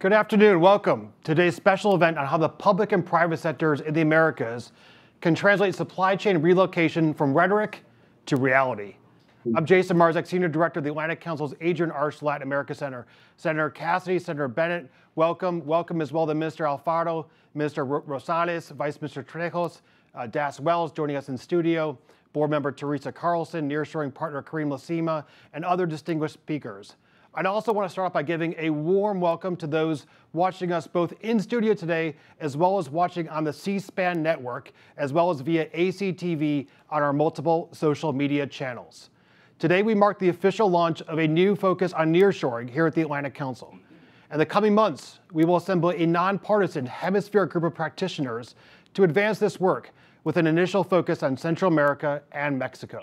Good afternoon. Welcome to today's special event on how the public and private sectors in the Americas can translate supply chain relocation from rhetoric to reality. I'm Jason Marczak, Senior Director of the Atlantic Council's Adrienne Arsht Latin America Center. Senator Cassidy, Senator Bennet, welcome. Welcome as well to Minister Alfaro, Minister Rosales, Vice Minister Trejos, uh, Das Wells joining us in studio, Board Member Teresa Carlson, Nearshoring Partner Karim Lesina, and other distinguished speakers. I'd also want to start off by giving a warm welcome to those watching us both in studio today as well as watching on the C-SPAN network, as well as via ACTV on our multiple social media channels. Today, we mark the official launch of a new focus on nearshoring here at the Atlantic Council. In the coming months, we will assemble a nonpartisan hemispheric group of practitioners to advance this work with an initial focus on Central America and Mexico.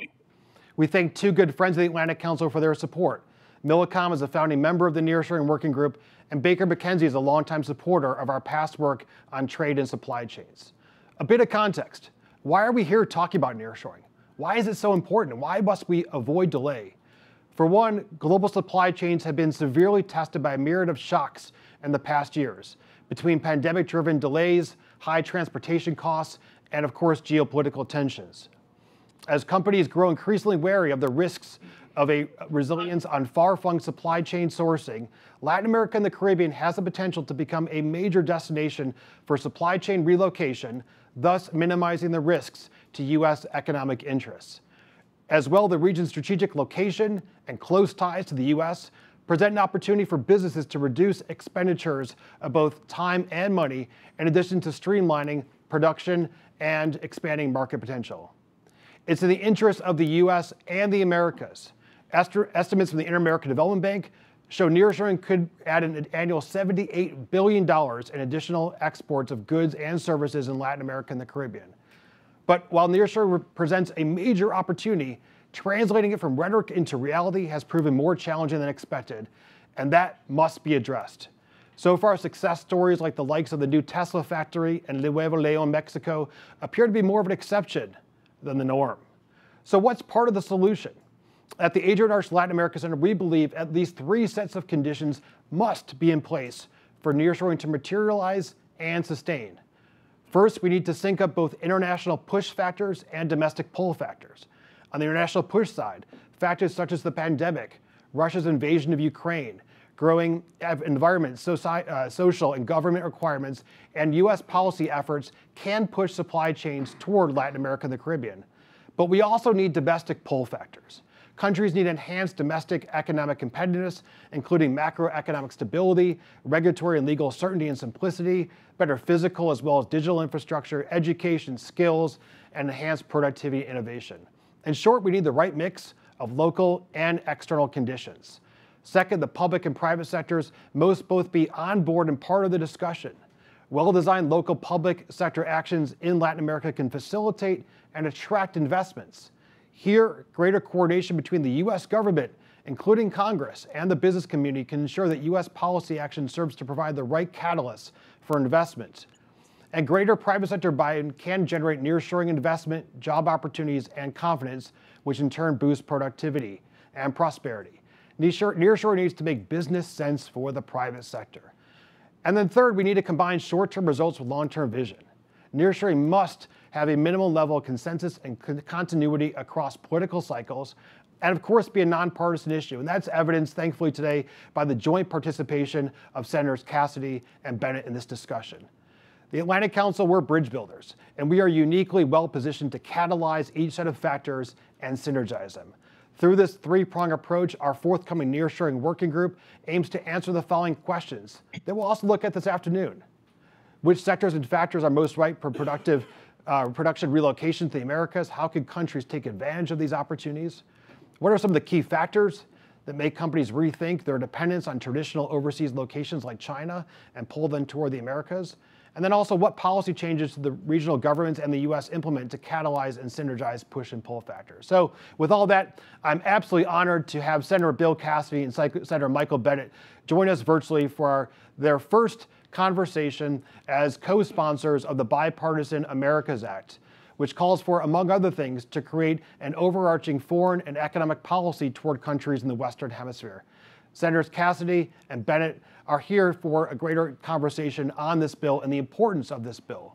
We thank two good friends of the Atlantic Council for their support. Millicom is a founding member of the Nearshoring Working Group, and Baker McKenzie is a longtime supporter of our past work on trade and supply chains. A bit of context. Why are we here talking about nearshoring? Why is it so important? Why must we avoid delay? For one, global supply chains have been severely tested by a myriad of shocks in the past years, between pandemic driven delays, high transportation costs, and of course, geopolitical tensions. As companies grow increasingly wary of the risks of a resilience on far flung supply chain sourcing, Latin America and the Caribbean has the potential to become a major destination for supply chain relocation, thus minimizing the risks to U.S. economic interests. As well, the region's strategic location and close ties to the U.S. present an opportunity for businesses to reduce expenditures of both time and money, in addition to streamlining production and expanding market potential. It's in the interest of the U.S. and the Americas. Estimates from the Inter-American Development Bank show nearshoring could add an annual $78 billion in additional exports of goods and services in Latin America and the Caribbean. But while nearshoring represents a major opportunity, translating it from rhetoric into reality has proven more challenging than expected, and that must be addressed. So far, success stories like the likes of the new Tesla factory in Nuevo Leon, Mexico, appear to be more of an exception than the norm. So, what's part of the solution? At the Adrienne Arsht Latin America Center, we believe at least three sets of conditions must be in place for nearshoring to materialize and sustain. First, we need to sync up both international push factors and domestic pull factors. On the international push side, factors such as the pandemic, Russia's invasion of Ukraine, growing environment, uh, social and government requirements, and U.S. policy efforts can push supply chains toward Latin America and the Caribbean. But we also need domestic pull factors. Countries need enhanced domestic economic competitiveness, including macroeconomic stability, regulatory and legal certainty and simplicity, better physical as well as digital infrastructure, education, skills, and enhanced productivity and innovation. In short, we need the right mix of local and external conditions. Second, the public and private sectors must both be on board and part of the discussion. Well designed local public sector actions in Latin America can facilitate and attract investments. Here, greater coordination between the U.S. government, including Congress, and the business community can ensure that U.S. policy action serves to provide the right catalyst for investment. And greater private sector buy-in can generate nearshoring investment, job opportunities, and confidence, which in turn boosts productivity and prosperity. Nearshore needs to make business sense for the private sector. And then third, we need to combine short-term results with long-term vision. Nearshoring must have a minimal level of consensus and continuity across political cycles, and of course be a nonpartisan issue. And that's evidenced, thankfully, today by the joint participation of Senators Cassidy and Bennet in this discussion. The Atlantic Council, we're bridge builders, and we are uniquely well positioned to catalyze each set of factors and synergize them. Through this three-prong approach, our forthcoming nearshoring working group aims to answer the following questions that we'll also look at this afternoon. Which sectors and factors are most ripe for productive uh, production relocation to the Americas? How can countries take advantage of these opportunities? What are some of the key factors that make companies rethink their dependence on traditional overseas locations like China and pull them toward the Americas? And then also, what policy changes do the regional governments and the U.S. implement to catalyze and synergize push and pull factors? So, with all that, I'm absolutely honored to have Senator Bill Cassidy and Senator Michael Bennet join us virtually for our, their first conversation as co-sponsors of the Bipartisan Americas Act, which calls for, among other things, to create an overarching foreign and economic policy toward countries in the Western Hemisphere. Senators Cassidy and Bennet are here for a greater conversation on this bill and the importance of this bill.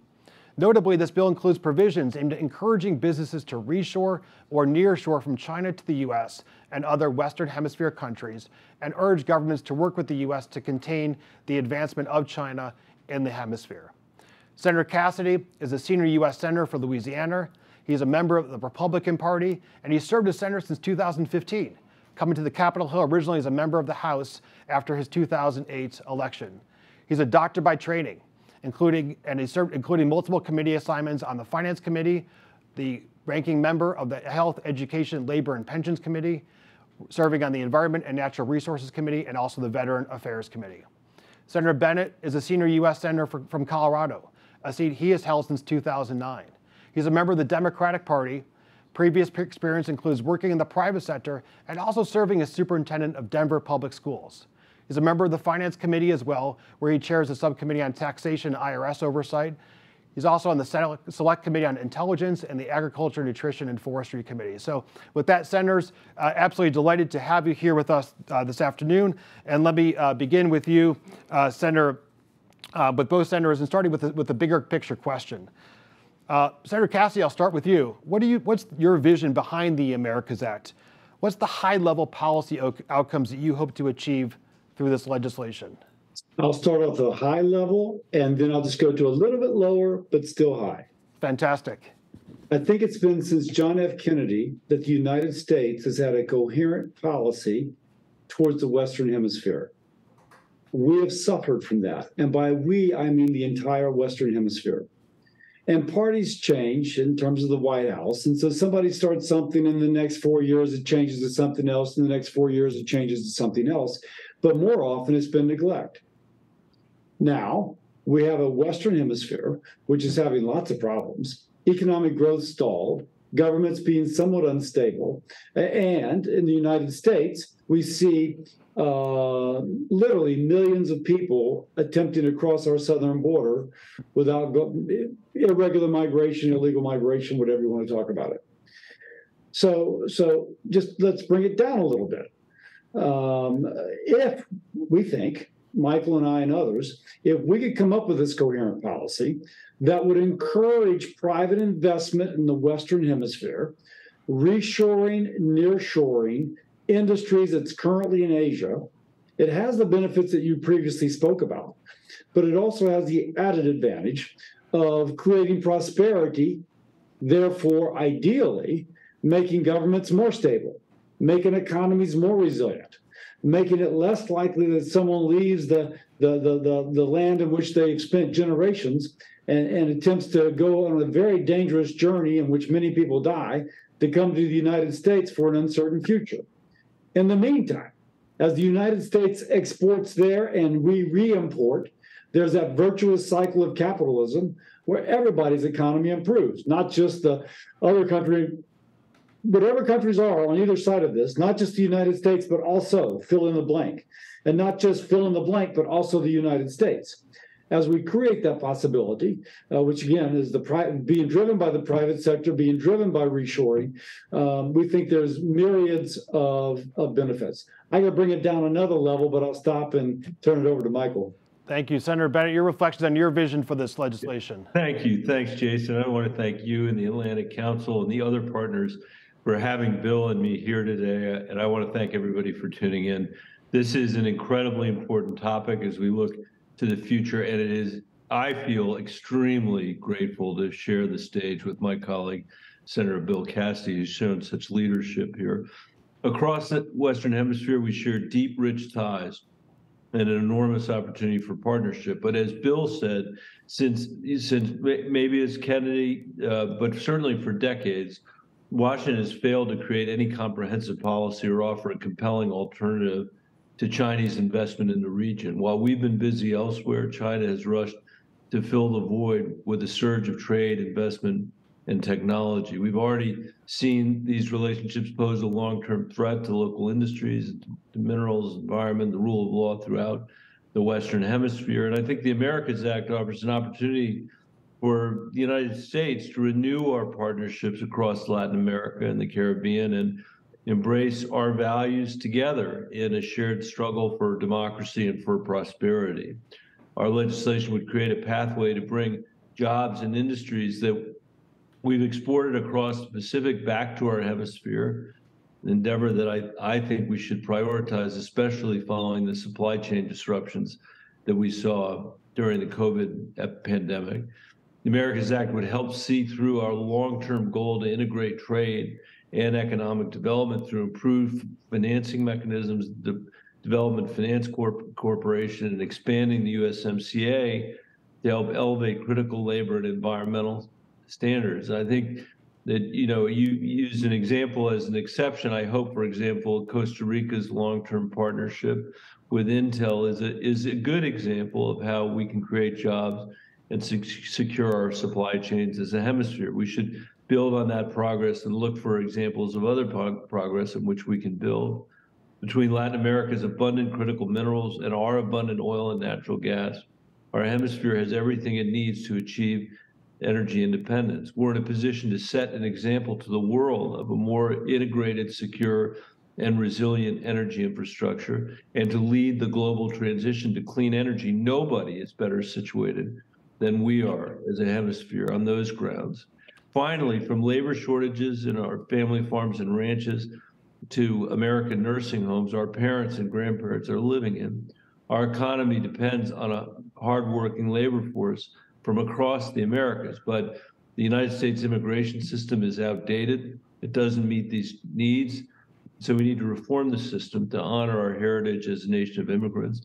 Notably, this bill includes provisions aimed at encouraging businesses to reshore or nearshore from China to the U.S. and other Western Hemisphere countries, and urge governments to work with the U.S. to contain the advancement of China in the hemisphere. Senator Cassidy is a senior U.S. Senator for Louisiana. He's a member of the Republican Party, and he's served as Senator since 2015, coming to the Capitol Hill originally as a member of the House after his 2008 election. He's a doctor by training including and he served including multiple committee assignments on the Finance Committee, the ranking member of the Health, Education, Labor, and Pensions Committee, serving on the Environment and Natural Resources Committee, and also the Veteran Affairs Committee. Senator Bennet is a senior U.S. Senator for, from Colorado, a seat he has held since 2009. He's a member of the Democratic Party. Previous experience includes working in the private sector and also serving as superintendent of Denver Public Schools. He's a member of the Finance Committee as well, where he chairs the subcommittee on taxation and IRS oversight. He's also on the Select Committee on Intelligence and the Agriculture, Nutrition, and Forestry Committee. So, with that, Senators, uh, absolutely delighted to have you here with us uh, this afternoon. And let me uh, begin with you, uh, Senator, uh, with both senators, and starting with the, with the bigger picture question. Uh, Senator Cassidy, I'll start with you. What do you. What's your vision behind the Americas Act? What's the high-level policy outcomes that you hope to achieve through this legislation? I'll start off a high level and then I'll just go to a little bit lower, but still high. Fantastic. I think it's been since John F. Kennedy that the United States has had a coherent policy towards the Western Hemisphere. We have suffered from that. And by we, I mean the entire Western Hemisphere. And parties change in terms of the White House. And so somebody starts something in the next four years, it changes to something else. In the next four years, it changes to something else but more often it's been neglect. Now, we have a Western Hemisphere, which is having lots of problems, economic growth stalled, governments being somewhat unstable, and in the United States, we see uh, literally millions of people attempting to cross our southern border without go- irregular migration, illegal migration, whatever you want to talk about it. So, so just let's bring it down a little bit um, if we think, Michael and I and others, if we could come up with this coherent policy that would encourage private investment in the Western Hemisphere, reshoring, nearshoring industries that's currently in Asia, it has the benefits that you previously spoke about, but it also has the added advantage of creating prosperity, therefore, ideally, making governments more stable making economies more resilient, making it less likely that someone leaves the, the, the, the, the land in which they've spent generations and, and attempts to go on a very dangerous journey in which many people die to come to the United States for an uncertain future. In the meantime, as the United States exports there and we re import, there's that virtuous cycle of capitalism where everybody's economy improves, not just the other country whatever countries are on either side of this, not just the United States, but also fill in the blank, and not just fill in the blank, but also the United States. As we create that possibility, uh, which again is the pri- being driven by the private sector, being driven by reshoring, um, we think there's myriads of, of benefits. I'm going to bring it down another level, but I'll stop and turn it over to Michael. Thank you, Senator Bennet. Your reflections on your vision for this legislation. Thank you. Thanks, Jason. I want to thank you and the Atlantic Council and the other partners for having Bill and me here today. And I want to thank everybody for tuning in. This is an incredibly important topic as we look to the future. And it is, I feel extremely grateful to share the stage with my colleague, Senator Bill Cassidy, who's shown such leadership here. Across the Western Hemisphere, we share deep, rich ties and an enormous opportunity for partnership. But as Bill said, since since maybe as Kennedy, uh, but certainly for decades, Washington has failed to create any comprehensive policy or offer a compelling alternative to Chinese investment in the region. While we've been busy elsewhere, China has rushed to fill the void with a surge of trade, investment, and technology. We've already seen these relationships pose a long-term threat to local industries, to minerals, environment, the rule of law throughout the Western Hemisphere. And I think the Americas Act offers an opportunity for the United States to renew our partnerships across Latin America and the Caribbean and embrace our values together in a shared struggle for democracy and for prosperity. Our legislation would create a pathway to bring jobs and industries that we've exported across the Pacific back to our hemisphere, an endeavor that I, I think we should prioritize, especially following the supply chain disruptions that we saw during the COVID pandemic. The Americas Act would help see through our long-term goal to integrate trade and economic development through improved financing mechanisms, the Development Finance Corp- Corporation, and expanding the USMCA to help elevate critical labor and environmental standards. I think that you know you use an example as an exception. I hope, for example, Costa Rica's long-term partnership with Intel is a is a good example of how we can create jobs and secure our supply chains as a hemisphere. We should build on that progress and look for examples of other progress in which we can build. Between Latin America's abundant critical minerals and our abundant oil and natural gas, our hemisphere has everything it needs to achieve energy independence. We're in a position to set an example to the world of a more integrated, secure, and resilient energy infrastructure and to lead the global transition to clean energy. Nobody is better situated than we are as a hemisphere on those grounds. Finally, from labor shortages in our family farms and ranches to American nursing homes our parents and grandparents are living in, our economy depends on a hardworking labor force from across the Americas. But the United States immigration system is outdated. It doesn't meet these needs. So we need to reform the system to honor our heritage as a nation of immigrants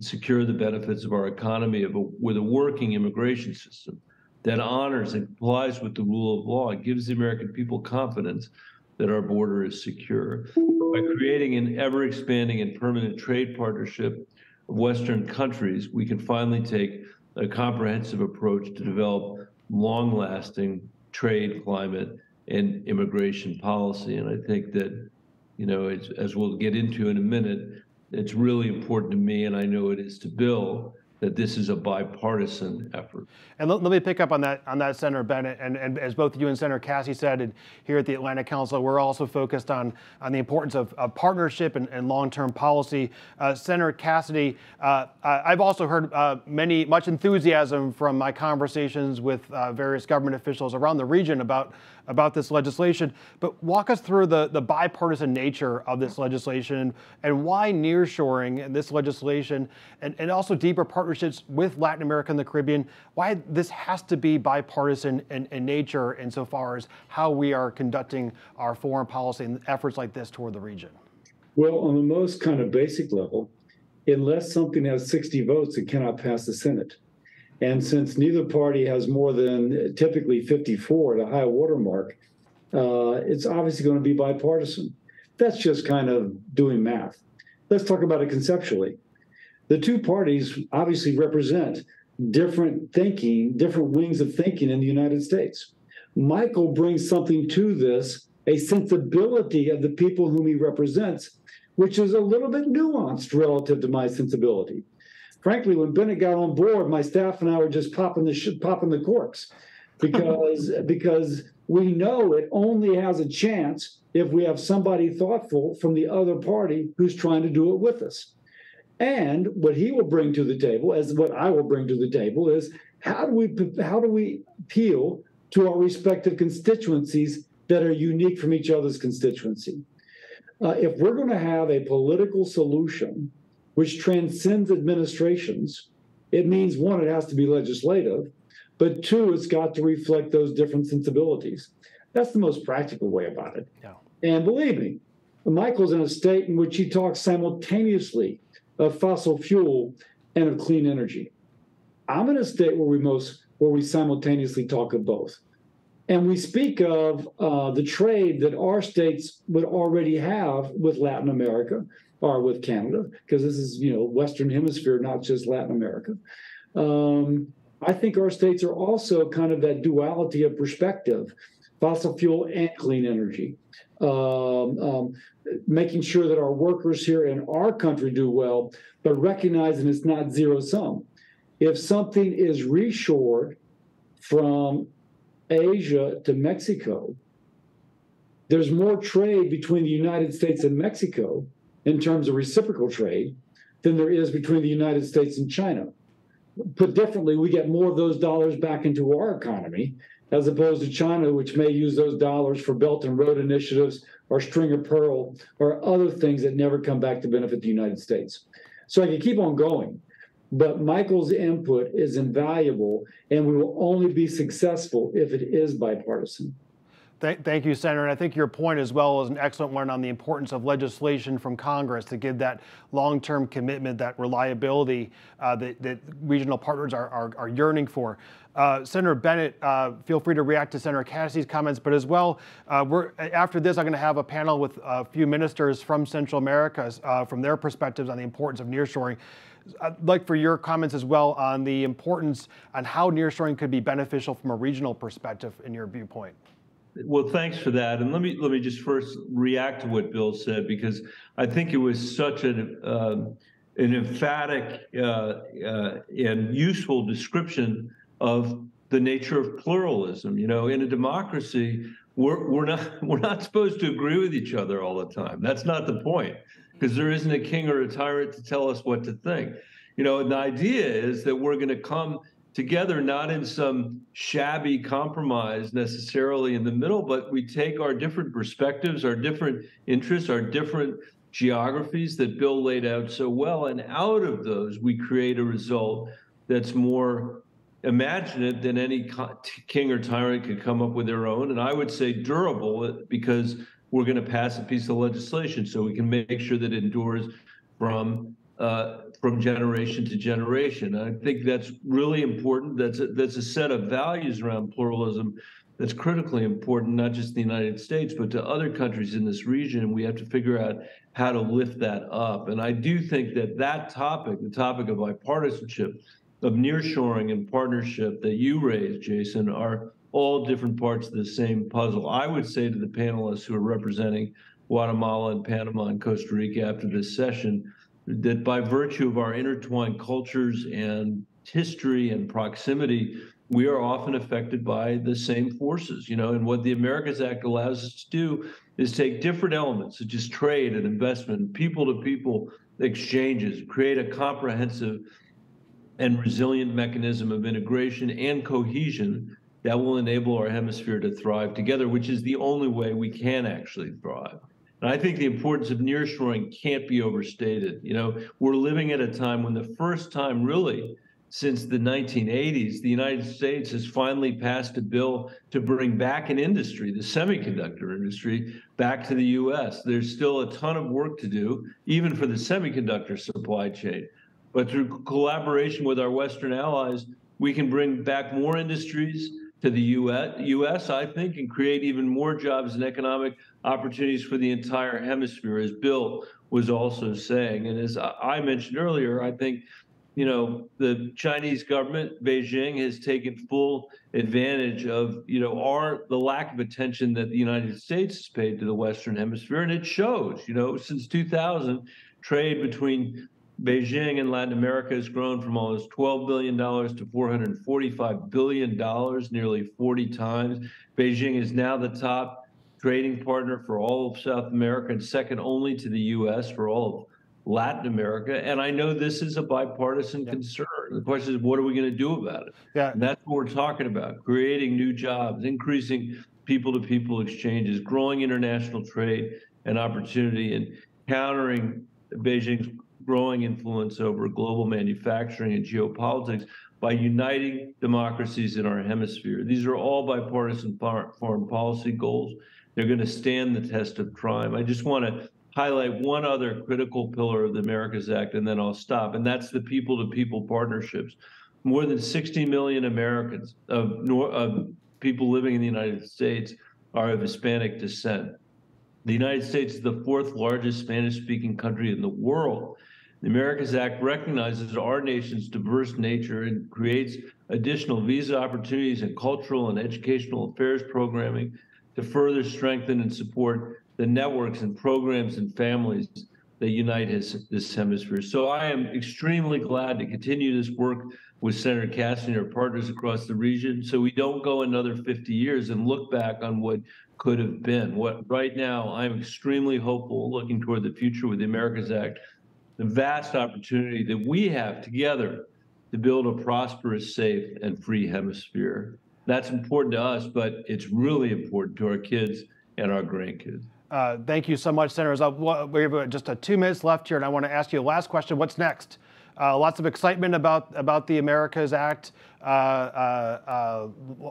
secure the benefits of our economy of a, with a working immigration system that honors and complies with the rule of law. Gives the American people confidence that our border is secure. By creating an ever expanding and permanent trade partnership of Western countries, we can finally take a comprehensive approach to develop long-lasting trade, climate, and immigration policy. And I think that, you know, as we'll get into in a minute, it's really important to me, and I know it is to Bill, that this is a bipartisan effort. And let, let, me pick up on that, on that, Senator Bennet. And, and as both you and Senator Cassidy said, and here at the Atlantic Council, we're also focused on, on the importance of, of partnership and, and long-term policy. Uh, Senator Cassidy, uh, I've also heard uh, many much enthusiasm from my conversations with uh, various government officials around the region about about this legislation. But walk us through the, the bipartisan nature of this legislation and why nearshoring and this legislation and, and also deeper partnerships with Latin America and the Caribbean, why this has to be bipartisan in, in nature insofar as how we are conducting our foreign policy and efforts like this toward the region. Well, on the most kind of basic level, unless something has 60 votes, it cannot pass the Senate. And since neither party has more than typically 54 at a high watermark, uh, it's obviously going to be bipartisan. That's just kind of doing math. Let's talk about it conceptually. The two parties obviously represent different thinking, different wings of thinking in the United States. Michael brings something to this, a sensibility of the people whom he represents, which is a little bit nuanced relative to my sensibility frankly, when Bennet got on board, my staff and I were just popping the sh- popping the corks because because we know it only has a chance if we have somebody thoughtful from the other party who's trying to do it with us. And what he will bring to the table, as what I will bring to the table, is how do we how do we appeal to our respective constituencies that are unique from each other's constituency? Uh, if we're going to have a political solution which transcends administrations, it means one, it has to be legislative, but two, it's got to reflect those different sensibilities. That's the most practical way about it. Yeah. And believe me, Michael's in a state in which he talks simultaneously of fossil fuel and of clean energy. I'm in a state where we most where we simultaneously talk of both. And we speak of uh, the trade that our states would already have with Latin America, are with Canada, because this is, you know, Western Hemisphere, not just Latin America. Um, I think our states are also kind of that duality of perspective fossil fuel and clean energy. Um, um, making sure that our workers here in our country do well, but recognizing it's not zero sum. If something is reshored from Asia to Mexico, there's more trade between the United States and Mexico in terms of reciprocal trade than there is between the United States and China. Put differently, we get more of those dollars back into our economy as opposed to China, which may use those dollars for Belt and Road initiatives or String of Pearl or other things that never come back to benefit the United States. So I can keep on going, but Michael's input is invaluable, and we will only be successful if it is bipartisan. Thank, thank you, Senator. And I think your point as well is an excellent one on the importance of legislation from Congress to give that long-term commitment, that reliability uh, that, that, regional partners are, are, are yearning for. Uh, Senator Bennet, uh, feel free to react to Senator Cassidy's comments, but as well, uh, we're, after this, I'm going to have a panel with a few ministers from Central America uh, from their perspectives on the importance of nearshoring. I'd like for your comments as well on the importance on how nearshoring could be beneficial from a regional perspective in your viewpoint. Well, thanks for that. And let me let me just first react to what Bill said because I think it was such an uh, an emphatic uh, uh, and useful description of the nature of pluralism. You know, in a democracy, we're we're not we're not supposed to agree with each other all the time. That's not the point because there isn't a king or a tyrant to tell us what to think. You know, the idea is that we're going to come together, not in some shabby compromise necessarily in the middle, but we take our different perspectives, our different interests, our different geographies that Bill laid out so well, and out of those, we create a result that's more imaginative than any king or tyrant could come up with their own. And I would say durable because we're going to pass a piece of legislation so we can make sure that it endures from uh, from generation to generation. I think that's really important. That's a, that's a set of values around pluralism that's critically important, not just in the United States, but to other countries in this region. And we have to figure out how to lift that up. And I do think that that topic, the topic of bipartisanship, of nearshoring and partnership that you raised, Jason, are all different parts of the same puzzle. I would say to the panelists who are representing Guatemala and Panama and Costa Rica after this session, that by virtue of our intertwined cultures and history and proximity, we are often affected by the same forces, you know, and what the Americas Act allows us to do is take different elements, such as trade and investment, people to people exchanges, create a comprehensive and resilient mechanism of integration and cohesion that will enable our hemisphere to thrive together, which is the only way we can actually thrive. And I think the importance of nearshoring can't be overstated. You know, we're living at a time when the first time really since the 1980s, the United States has finally passed a bill to bring back an industry, the semiconductor industry, back to the US. There's still a ton of work to do, even for the semiconductor supply chain. But through collaboration with our Western allies, we can bring back more industries to the US, US, I think, and create even more jobs and economic opportunities for the entire hemisphere, as Bill was also saying. And as I mentioned earlier, I think you know the Chinese government, Beijing, has taken full advantage of you know our the lack of attention that the United States has paid to the Western Hemisphere, and it shows. You know, since 2000, trade between Beijing in Latin America has grown from almost $12 billion to $445 billion, nearly 40 times. Beijing is now the top trading partner for all of South America and second only to the U.S. for all of Latin America. And I know this is a bipartisan yeah. concern. The question is, what are we going to do about it? Yeah. And that's what we're talking about creating new jobs, increasing people to people exchanges, growing international trade and opportunity, and countering Beijing's growing influence over global manufacturing and geopolitics by uniting democracies in our hemisphere. These are all bipartisan foreign policy goals. They're going to stand the test of time. I just want to highlight one other critical pillar of the Americas Act, and then I'll stop, and that's the people-to-people partnerships. More than 60 million Americans of, of people living in the United States are of Hispanic descent. The United States is the fourth largest Spanish-speaking country in the world. The Americas Act recognizes our nation's diverse nature and creates additional visa opportunities and cultural and educational affairs programming to further strengthen and support the networks and programs and families that unite his, this hemisphere. So I am extremely glad to continue this work with Senator Cassidy and our partners across the region so we don't go another 50 years and look back on what could have been. What, right now, I'm extremely hopeful, looking toward the future with the Americas Act, the vast opportunity that we have together to build a prosperous, safe, and free hemisphere. That's important to us, but it's really important to our kids and our grandkids. Uh, thank you so much, Senators. Uh, we have uh, just uh, two minutes left here, and I want to ask you a last question. What's next? Uh, lots of excitement about about the Americas Act, uh,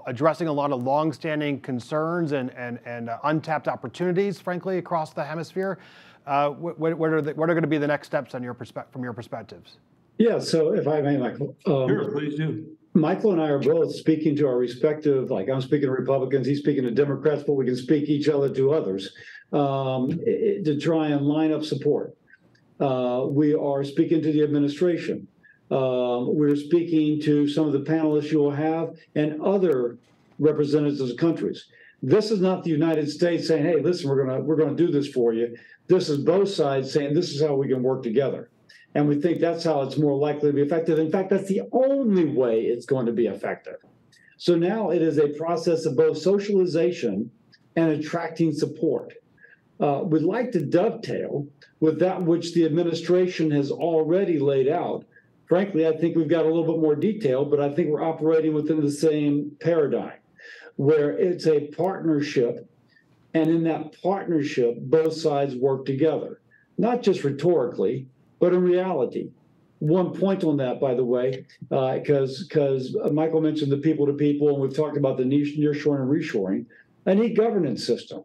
addressing a lot of longstanding concerns and and and untapped opportunities, frankly, across the hemisphere. What, what, are the, what are going to be the next steps on your perspe- from your perspectives? Yeah. So, if I may, Michael. Um, sure, please do. Michael and I are both speaking to our respective, like I'm speaking to Republicans, he's speaking to Democrats, but we can speak each other to others um, to try and line up support. Uh, we are speaking to the administration. Um, we're speaking to some of the panelists you will have and other representatives of countries. This is not the United States saying, "Hey, listen, we're gonna we're gonna do this for you." This is both sides saying, "This is how we can work together." And we think that's how it's more likely to be effective. In fact, that's the only way it's going to be effective. So now it is a process of both socialization and attracting support. Uh, we'd like to dovetail with that which the administration has already laid out. Frankly, I think we've got a little bit more detail, but I think we're operating within the same paradigm where it's a partnership. And in that partnership, both sides work together, not just rhetorically, but in reality. One point on that, by the way, because uh, because Michael mentioned the people to people, and we've talked about the nearshoring and reshoring, an e-governance system,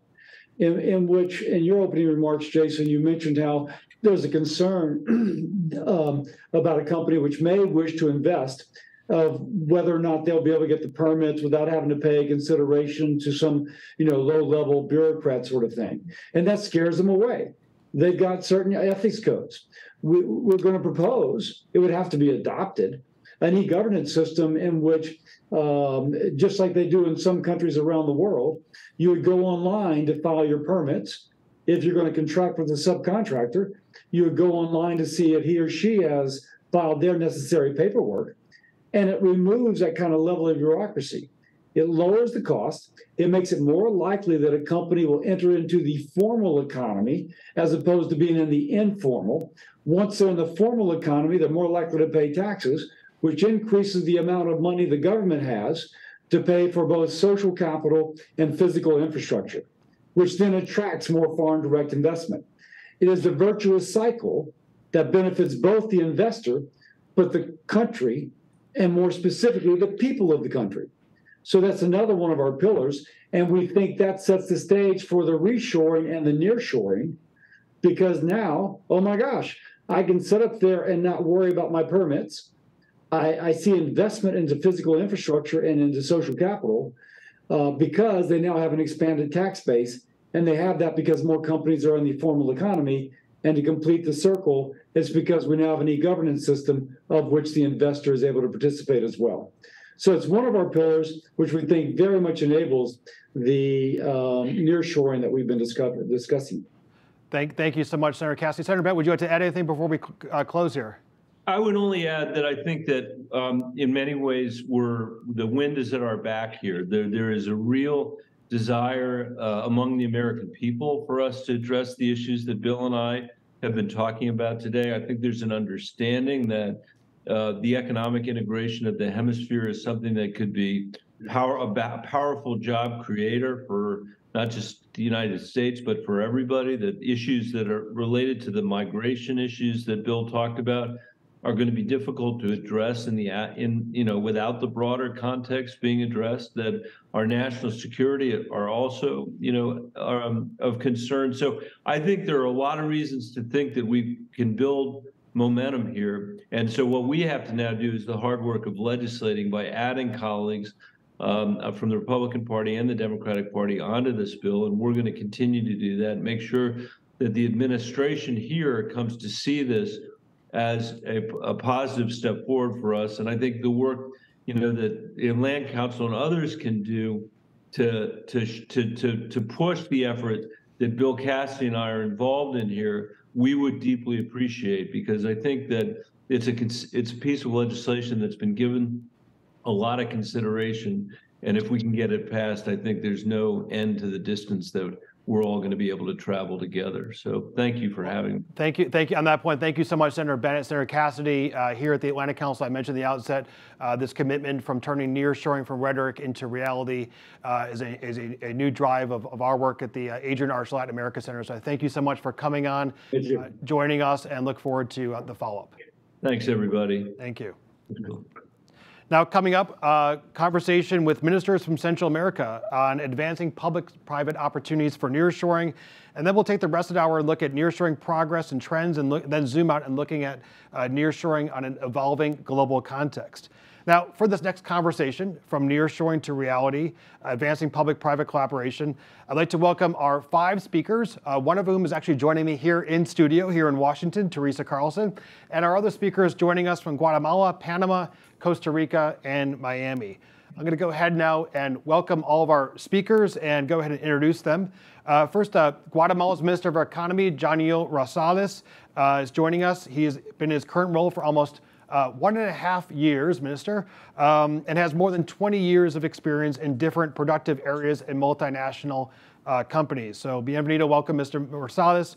in, in which, in your opening remarks, Jason, you mentioned how there's a concern um, about a company which may wish to invest of whether or not they'll be able to get the permits without having to pay consideration to some, you know, low-level bureaucrat sort of thing, and that scares them away. They've got certain ethics codes we, we're going to propose, it would have to be adopted, an e governance system in which, um, just like they do in some countries around the world, you would go online to file your permits. If you're going to contract with a subcontractor, you would go online to see if he or she has filed their necessary paperwork. And it removes that kind of level of bureaucracy. It lowers the cost. It makes it more likely that a company will enter into the formal economy as opposed to being in the informal. Once they're in the formal economy, they're more likely to pay taxes, which increases the amount of money the government has to pay for both social capital and physical infrastructure, which then attracts more foreign direct investment. It is a virtuous cycle that benefits both the investor, but the country, and more specifically, the people of the country. So that's another one of our pillars. And we think that sets the stage for the reshoring and the nearshoring because now, oh my gosh, I can set up there and not worry about my permits. I, I see investment into physical infrastructure and into social capital uh, because they now have an expanded tax base. And they have that because more companies are in the formal economy. And to complete the circle, it's because we now have an e governance system of which the investor is able to participate as well. So it's one of our pillars, which we think very much enables the um, nearshoring that we've been discuss- discussing. Thank, thank you so much, Senator Cassidy. Senator Bennet, would you like to add anything before we uh, close here? I would only add that I think that um, in many ways we're the wind is at our back here. There, there is a real desire uh, among the American people for us to address the issues that Bill and I have been talking about today. I think there's an understanding that uh, the economic integration of the hemisphere is something that could be power a powerful job creator for not just the United States but for everybody. The issues that are related to the migration issues that Bill talked about are going to be difficult to address in the in you know without the broader context being addressed that our national security are also you know um, of concern so i think there are a lot of reasons to think that we can build momentum here. And so what we have to now do is the hard work of legislating by adding colleagues um, uh, from the Republican Party and the Democratic Party onto this bill. And we're going to continue to do that, make sure that the administration here comes to see this as a, a positive step forward for us. And I think the work, you know, that the Land Council and others can do to, to, to, to, to push the effort that Bill Cassidy and I are involved in here we would deeply appreciate because I think that it's a it's a piece of legislation that's been given a lot of consideration And if we can get it passed, I think there's no end to the distance that we're all going to be able to travel together. So thank you for having. Thank you. Thank you. On that point, thank you so much, Senator Bennet, Senator Cassidy. Uh, here at the Atlantic Council, I mentioned the outset uh, this commitment from turning nearshoring from rhetoric into reality uh, is, a, is a, a, new drive of, of our work at the uh, Adrienne Arsht Latin America Center. So I thank you so much for coming on, uh, joining us, and look forward to uh, the follow up. Thanks, everybody. Thank you. Now, coming up, uh, conversation with ministers from Central America on advancing public-private opportunities for nearshoring, and then we'll take the rest of the hour and look at nearshoring progress and trends, and look, then zoom out and looking at uh, nearshoring on an evolving global context. Now, for this next conversation, from nearshoring to reality, advancing public-private collaboration, I'd like to welcome our five speakers, uh, one of whom is actually joining me here in studio here in Washington, Teresa Carlson, and our other speakers joining us from Guatemala, Panama, Costa Rica, and Miami. I'm going to go ahead now and welcome all of our speakers and go ahead and introduce them. Uh, first, uh, Guatemala's Minister of Economy, Janio Rosales, uh, is joining us. He has been in his current role for almost uh, one and a half years, Minister, um, and has more than 20 years of experience in different productive areas in multinational uh, companies. So, bienvenido, welcome, Mr. Rosales.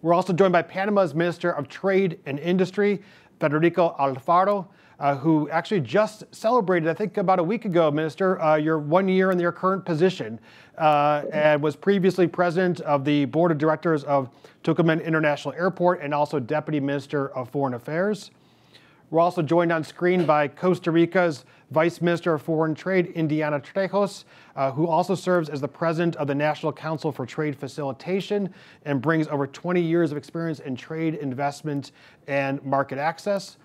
We're also joined by Panama's Minister of Trade and Industry, Federico Alfaro uh, who actually just celebrated, I think about a week ago, Minister, uh, your one year in your current position, uh, and was previously president of the board of directors of Tocumen International Airport and also deputy minister of foreign affairs. We're also joined on screen by Costa Rica's Vice Minister of Foreign Trade, Indiana Trejos, uh, who also serves as the president of the National Council for Trade Facilitation and brings over 20 years of experience in trade, investment, and market access.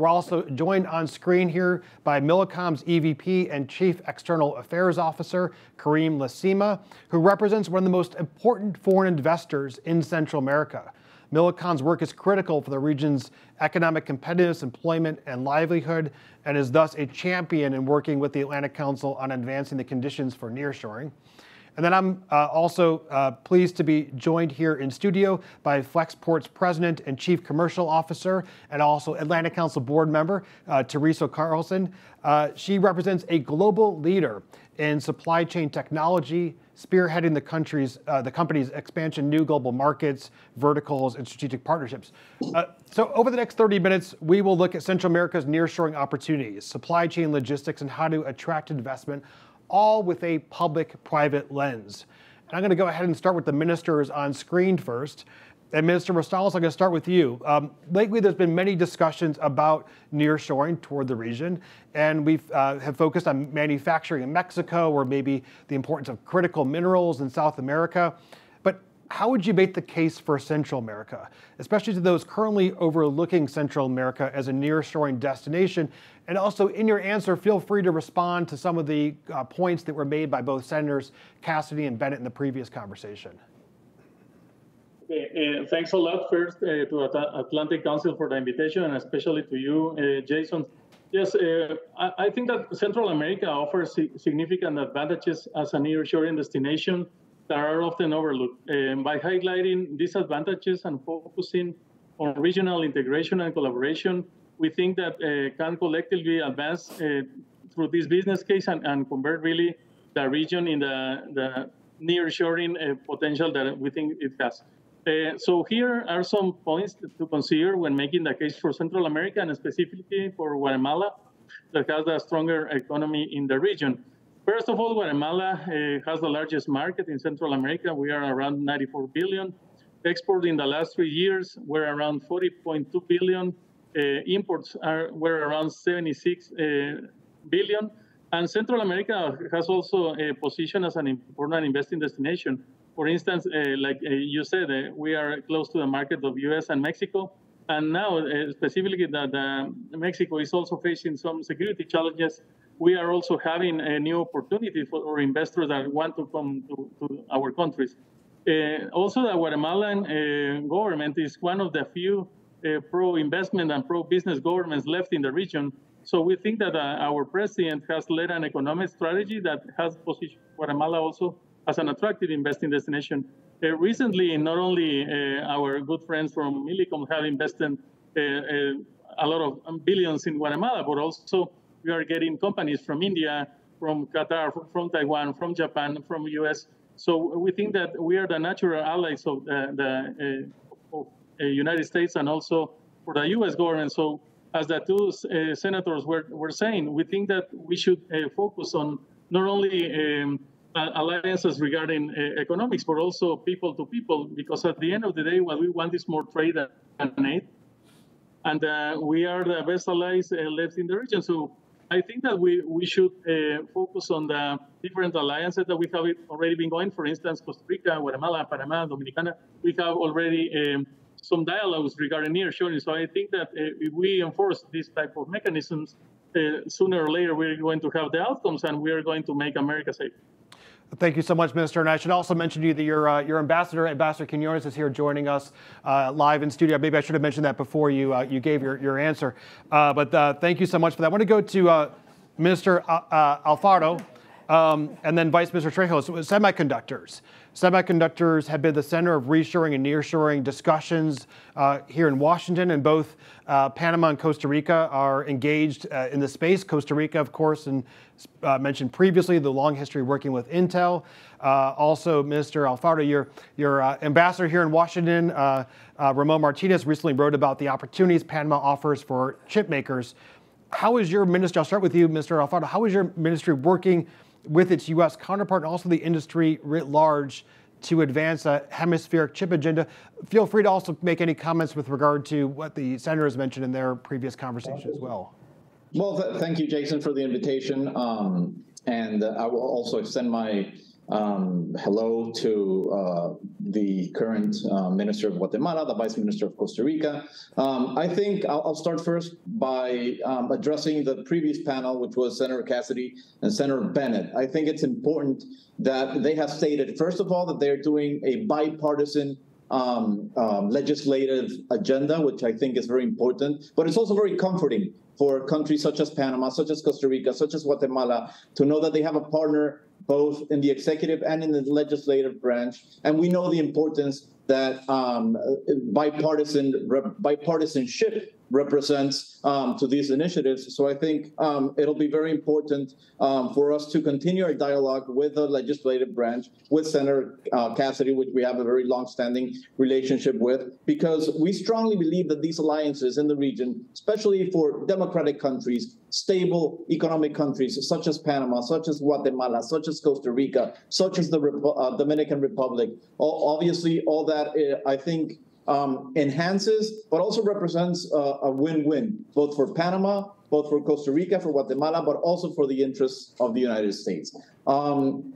We're also joined on screen here by Millicom's EVP and Chief External Affairs Officer, Karim Lesina, who represents one of the most important foreign investors in Central America. Millicom's work is critical for the region's economic competitiveness, employment, and livelihood, and is thus a champion in working with the Atlantic Council on advancing the conditions for nearshoring. And then I'm uh, also uh, pleased to be joined here in studio by Flexport's President and Chief Commercial Officer and also Atlantic Council Board Member, uh, Teresa Carlson. Uh, she represents a global leader in supply chain technology, spearheading the country's uh, the company's expansion, new global markets, verticals, and strategic partnerships. Uh, so over the next 30 minutes, we will look at Central America's nearshoring opportunities, supply chain logistics, and how to attract investment all with a public-private lens. And I'm going to go ahead and start with the ministers on screen first. And Minister Rosales, I'm going to start with you. Um, lately, there's been many discussions about nearshoring toward the region, and we uh, have focused on manufacturing in Mexico, or maybe the importance of critical minerals in South America how would you make the case for Central America, especially to those currently overlooking Central America as a nearshoring destination? And also, in your answer, feel free to respond to some of the uh, points that were made by both Senators Cassidy and Bennet in the previous conversation. Uh, thanks a lot first uh, to Atlantic Council for the invitation and especially to you, uh, Jason. Yes, uh, I, I, think that Central America offers significant advantages as a nearshoring destination that are often overlooked. Um, by highlighting these advantages and focusing on regional integration and collaboration, we think that uh, can collectively advance uh, through this business case and, and, convert really the region in the, the near-shoring uh, potential that we think it has. Uh, so here are some points to consider when making the case for Central America and specifically for Guatemala that has a stronger economy in the region. First of all, Guatemala uh, has the largest market in Central America. We are around 94 billion. Export in the last three years were around 40.2 billion. Uh, imports are were around 76 uh, billion. And Central America has also a position as an important investing destination. For instance, uh, like uh, you said, uh, we are close to the market of U.S. and Mexico. And now, specifically, that Mexico is also facing some security challenges we are also having a new opportunity for investors that want to come to, to our countries. Uh, also, the Guatemalan uh, government is one of the few uh, pro-investment and pro-business governments left in the region. So we think that uh, our president has led an economic strategy that has positioned Guatemala also as an attractive investing destination. Uh, recently, not only uh, our good friends from Millicom have invested a lot of billions in Guatemala, but also we are getting companies from India from Qatar, from Taiwan, from Japan, from US. So we think that we are the natural allies of the, the uh, uh, United States and also for the U.S. government. So as the two uh, senators were, were saying, we think that we should uh, focus on not only um, alliances regarding uh, economics, but also people to people, because at the end of the day, what we want is more trade and aid. And uh, we are the best allies uh, left in the region. So I think that we, we should uh, focus on the different alliances that we have already been going. For instance, Costa Rica, Guatemala, Panama, Dominicana, we have already um, some dialogues regarding nearshoring. So I think that uh, if we enforce these type of mechanisms, uh, sooner or later we're going to have the outcomes and we are going to make America safe. Thank you so much, Minister. And I should also mention to you that your, uh, your ambassador, Ambassador Quinones, is here joining us uh, live in studio. Maybe I should have mentioned that before you, uh, you gave your, your answer. Uh, but uh, thank you so much for that. I want to go to uh, Minister Alfaro um, and then Vice Minister Trejos. Semiconductors. Semiconductors have been the center of reshoring and nearshoring discussions uh, here in Washington, and both uh, Panama and Costa Rica are engaged uh, in the space. Costa Rica, of course, and uh, mentioned previously the long history working with Intel. Uh, also, Minister Alfaro, your, your uh, ambassador here in Washington, Ramon Martinez, recently wrote about the opportunities Panama offers for chip makers. How is your ministry? I'll start with you, Mr. Alfaro. How is your ministry working? With its U.S. counterpart and also the industry writ large to advance a hemispheric chip agenda. Feel free to also make any comments with regard to what the senators mentioned in their previous conversation as well. Well, th thank you, Jason, for the invitation. Um, and uh, I will also extend my um, hello to uh, the current uh, Minister of Guatemala, the Vice Minister of Costa Rica. Um, I think I'll, I'll, start first by um, addressing the previous panel, which was Senator Cassidy and Senator Bennet. I think it's important that they have stated, first of all, that they're doing a bipartisan um, um, legislative agenda, which I think is very important, but it's also very comforting for countries such as Panama, such as Costa Rica, such as Guatemala, to know that they have a partner both in the executive and in the legislative branch. And we know the importance that um, bipartisan bipartisanship represents um, to these initiatives. So I think um, it'll be very important um, for us to continue our dialogue with the legislative branch, with Senator uh, Cassidy, which we have a very long-standing relationship with, because we strongly believe that these alliances in the region, especially for democratic countries, stable economic countries such as Panama, such as Guatemala, such as Costa Rica, such as the uh, Dominican Republic, all, obviously all that uh, I think um, enhances, but also represents uh, a win-win, both for Panama, both for Costa Rica, for Guatemala, but also for the interests of the United States. Um,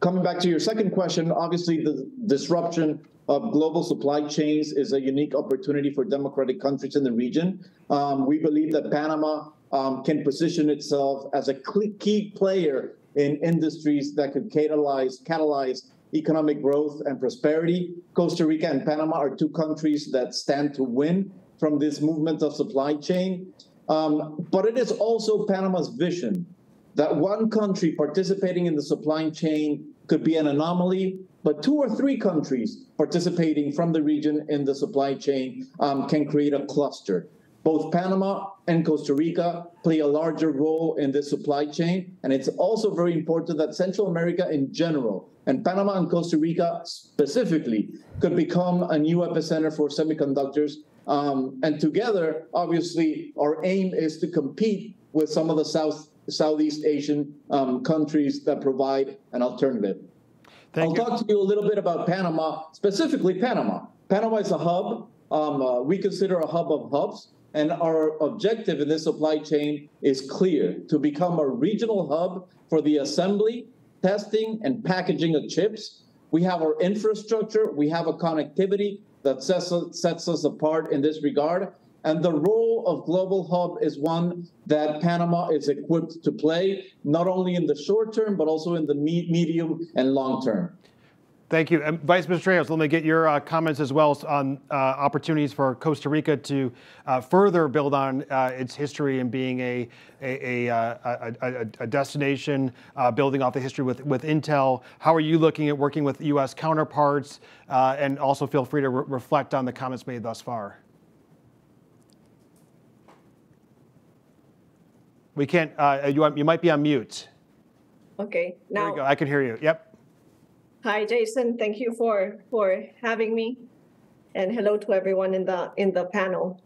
coming back to your second question, obviously the disruption of global supply chains is a unique opportunity for democratic countries in the region. Um, we believe that Panama um, can position itself as a key player in industries that could catalyze, catalyze economic growth and prosperity. Costa Rica and Panama are two countries that stand to win from this movement of supply chain. Um, but it is also Panama's vision that one country participating in the supply chain could be an anomaly, but two or three countries participating from the region in the supply chain um, can create a cluster. Both Panama and Costa Rica play a larger role in this supply chain. And it's also very important that Central America in general, and Panama and Costa Rica specifically, could become a new epicenter for semiconductors. Um, and together, obviously, our aim is to compete with some of the South Southeast Asian um, countries that provide an alternative. Thank I'll you. talk to you a little bit about Panama, specifically Panama. Panama is a hub. Um, uh, we consider a hub of hubs. And our objective in this supply chain is clear to become a regional hub for the assembly, testing, and packaging of chips. We have our infrastructure, we have a connectivity that sets, sets us apart in this regard. And the role of Global Hub is one that Panama is equipped to play, not only in the short term, but also in the medium and long term. Thank you. And Vice Minister Trejos, let me get your uh, comments as well on uh, opportunities for Costa Rica to uh, further build on uh, its history and being a, a, uh, a, a, a destination, uh, building off the history with, with Intel. How are you looking at working with U.S. counterparts? and also feel free to re reflect on the comments made thus far. We can't, you, you might be on mute. Okay, now. There we go. I can hear you. Yep. Hi, Jason. Thank you for for having me, and hello to everyone in the in the panel.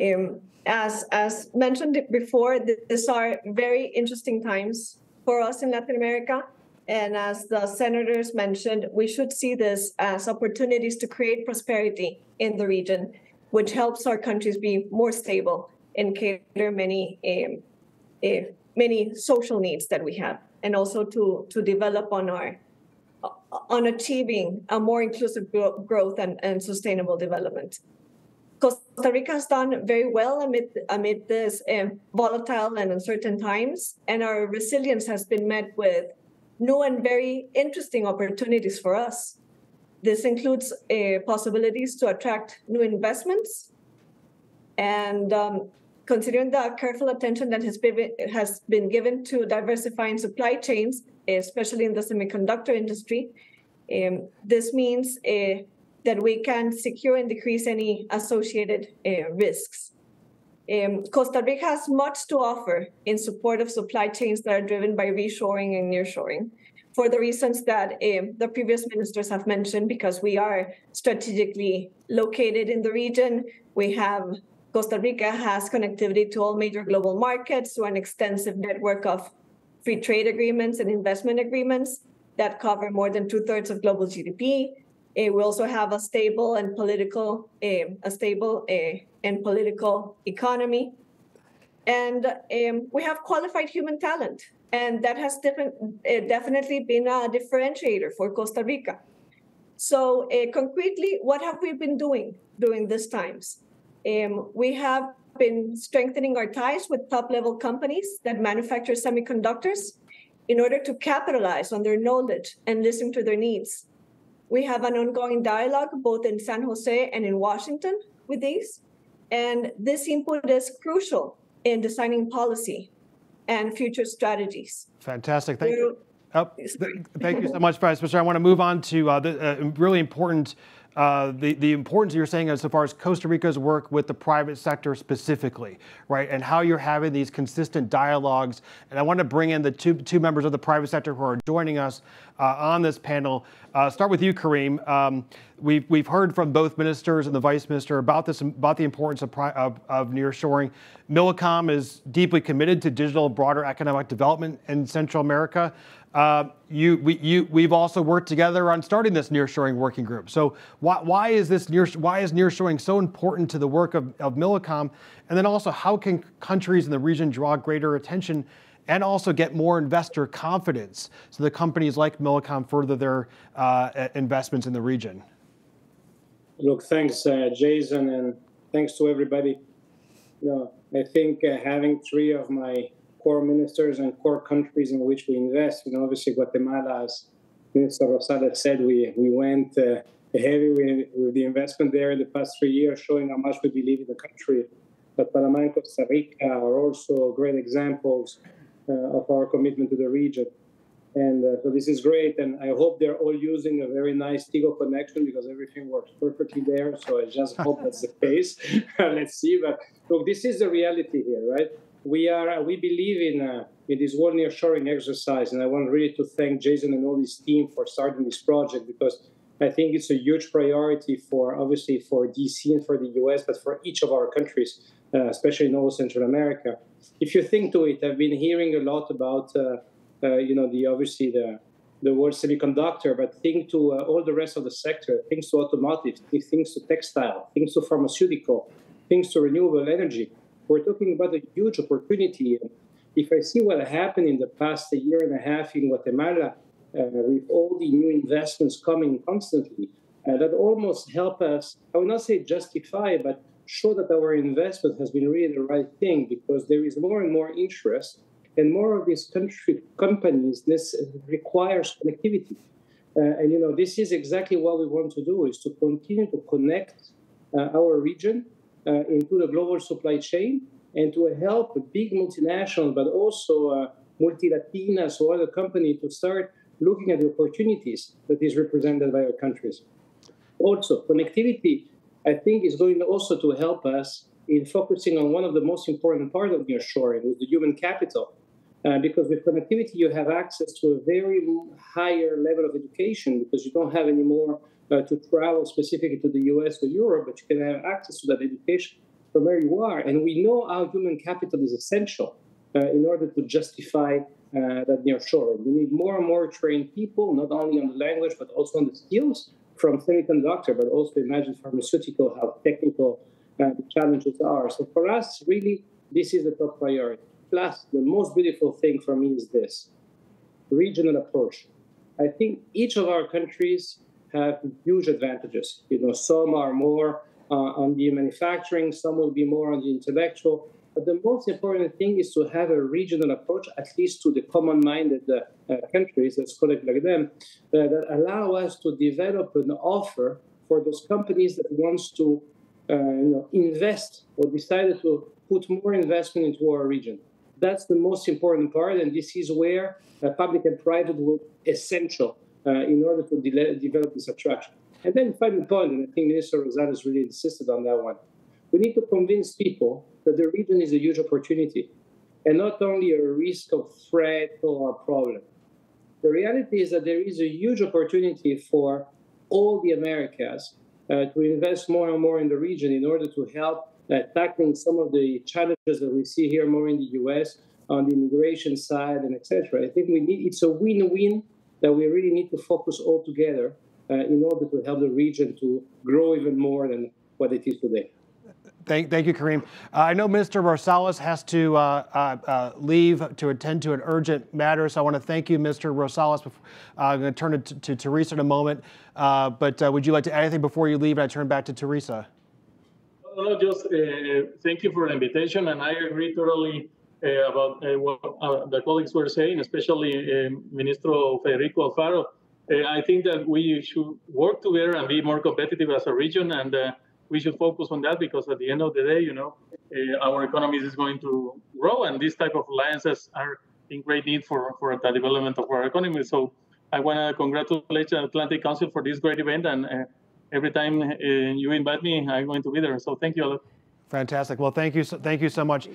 Um, as as mentioned before, th- these are very interesting times for us in Latin America. And as the senators mentioned, we should see this as opportunities to create prosperity in the region, which helps our countries be more stable and cater many um, eh, many social needs that we have, and also to to develop on our on achieving a more inclusive gro- growth and, and sustainable development. Costa Rica has done very well amid amid this um, volatile and uncertain times, and our resilience has been met with new and very interesting opportunities for us. This includes uh, possibilities to attract new investments, and um, considering the careful attention that has been has been given to diversifying supply chains, especially in the semiconductor industry, um, this means uh, that we can secure and decrease any associated uh, risks. Um, Costa Rica has much to offer in support of supply chains that are driven by reshoring and nearshoring for the reasons that um, the previous ministers have mentioned, because we are strategically located in the region. We have Costa Rica has connectivity to all major global markets through an extensive network of free trade agreements and investment agreements that cover more than two thirds of global GDP. Uh, we also have a stable and political, uh, a stable uh, and political economy, and um, we have qualified human talent, and that has different, definitely been a differentiator for Costa Rica. So, concretely, what have we been doing during these times? Um, we have been strengthening our ties with top level companies that manufacture semiconductors in order to capitalize on their knowledge and listen to their needs. We have an ongoing dialogue both in San Jose and in Washington with these. And this input is crucial in designing policy and future strategies. Fantastic. Thank you. Oh, th- thank you so much, Vice Minister. I want to move on to uh, the uh, really important, uh, the, the importance you're saying as far as Costa Rica's work with the private sector specifically, right? And how you're having these consistent dialogues. And I want to bring in the two, two members of the private sector who are joining us uh, on this panel. Uh, start with you, Karim. Um, we've, we've heard from both ministers and the vice minister about this, about the importance of, of, of nearshoring. Millicom is deeply committed to digital broader economic development in Central America. Uh, you, we, you, we've also worked together on starting this nearshoring working group. So why, why is this near, why is nearshoring so important to the work of, of Millicom? And then also, how can countries in the region draw greater attention and also get more investor confidence so that companies like Millicom further their uh, investments in the region? Look, thanks, uh, Jason, and thanks to everybody. You know, I think uh, having three of my core ministers and core countries in which we invest, you know, obviously Guatemala, as Minister Rosales said, we, we went uh, heavy with, with the investment there in the past three years, showing how much we believe in the country. But Panama and Costa Rica are also great examples uh, of our commitment to the region. And uh, so this is great, and I hope they're all using a very nice Tigo connection because everything works perfectly there. So I just hope that's the case. Let's see. But look, this is the reality here, right? We are we believe in uh, in this world nearshoring exercise, and I want really to thank Jason and all his team for starting this project because I think it's a huge priority for obviously for DC and for the US, but for each of our countries, uh, especially in all Central America. If you think to it, I've been hearing a lot about. Uh, uh, you know, the obviously the the world semiconductor, but think to uh, all the rest of the sector, things to automotive, things to textile, things to pharmaceutical, things to renewable energy. We're talking about a huge opportunity. If I see what happened in the past year and a half in Guatemala, uh, with all the new investments coming constantly, uh, that almost help us, I would not say justify, but show that our investment has been really the right thing because there is more and more interest and more of these country companies this requires connectivity uh, and you know this is exactly what we want to do is to continue to connect uh, our region into the global supply chain and to help big multinationals but also uh, multi-latinas or other companies to start looking at the opportunities that is represented by our countries also connectivity i think is going also to help us in focusing on one of the most important part of nearshoring, with the human capital. Uh, because with connectivity, you have access to a very higher level of education because you don't have anymore uh, to travel specifically to the US or Europe, but you can have access to that education from where you are. And we know how human capital is essential uh, in order to justify uh, that nearshoring. We need more and more trained people, not only on the language, but also on the skills from semiconductor, but also imagine pharmaceutical, how technical uh, the challenges are. So for us, really, this is the top priority. Plus, the most beautiful thing for me is this regional approach. I think each of our countries have huge advantages. You know, some are more uh, on the manufacturing, some will be more on the intellectual. But the most important thing is to have a regional approach, at least to the common-minded uh, uh, countries, let's call it like them, that allow us to develop an offer for those companies that wants to uh, you know, invest or decided to put more investment into our region. That's the most important part, and this is where uh, public and private will essential in order to de- develop this attraction. And then final point, and I think Minister Rosales really insisted on that one. We need to convince people that the region is a huge opportunity and not only a risk of threat or a problem. The reality is that there is a huge opportunity for all the Americas uh, to invest more and more in the region in order to help uh, tackling some of the challenges that we see here more in the U.S. on the immigration side and etc. I think we need it's a win-win that we really need to focus all together uh, in order to help the region to grow even more than what it is today. Thank, thank you, Karim. Uh, I know Minister Rosales has to uh, uh, uh, leave to attend to an urgent matter, so I want to thank you, Mr. Rosales. Uh, I'm going to turn it to, to Teresa in a moment, uh, but would you like to add anything before you leave? And I turn back to Teresa. No, just thank you for the invitation, and I agree totally about what the colleagues were saying, especially Ministro Federico Alfaro. I think that we should work together and be more competitive as a region, and we should focus on that because at the end of the day, you know, uh, our economy is going to grow, and these type of alliances are in great need for for the development of our economy. So I want to congratulate the Atlantic Council for this great event, and uh, every time uh, you invite me, I'm going to be there. So thank you. All. Fantastic. Well, thank you. So, thank you so much.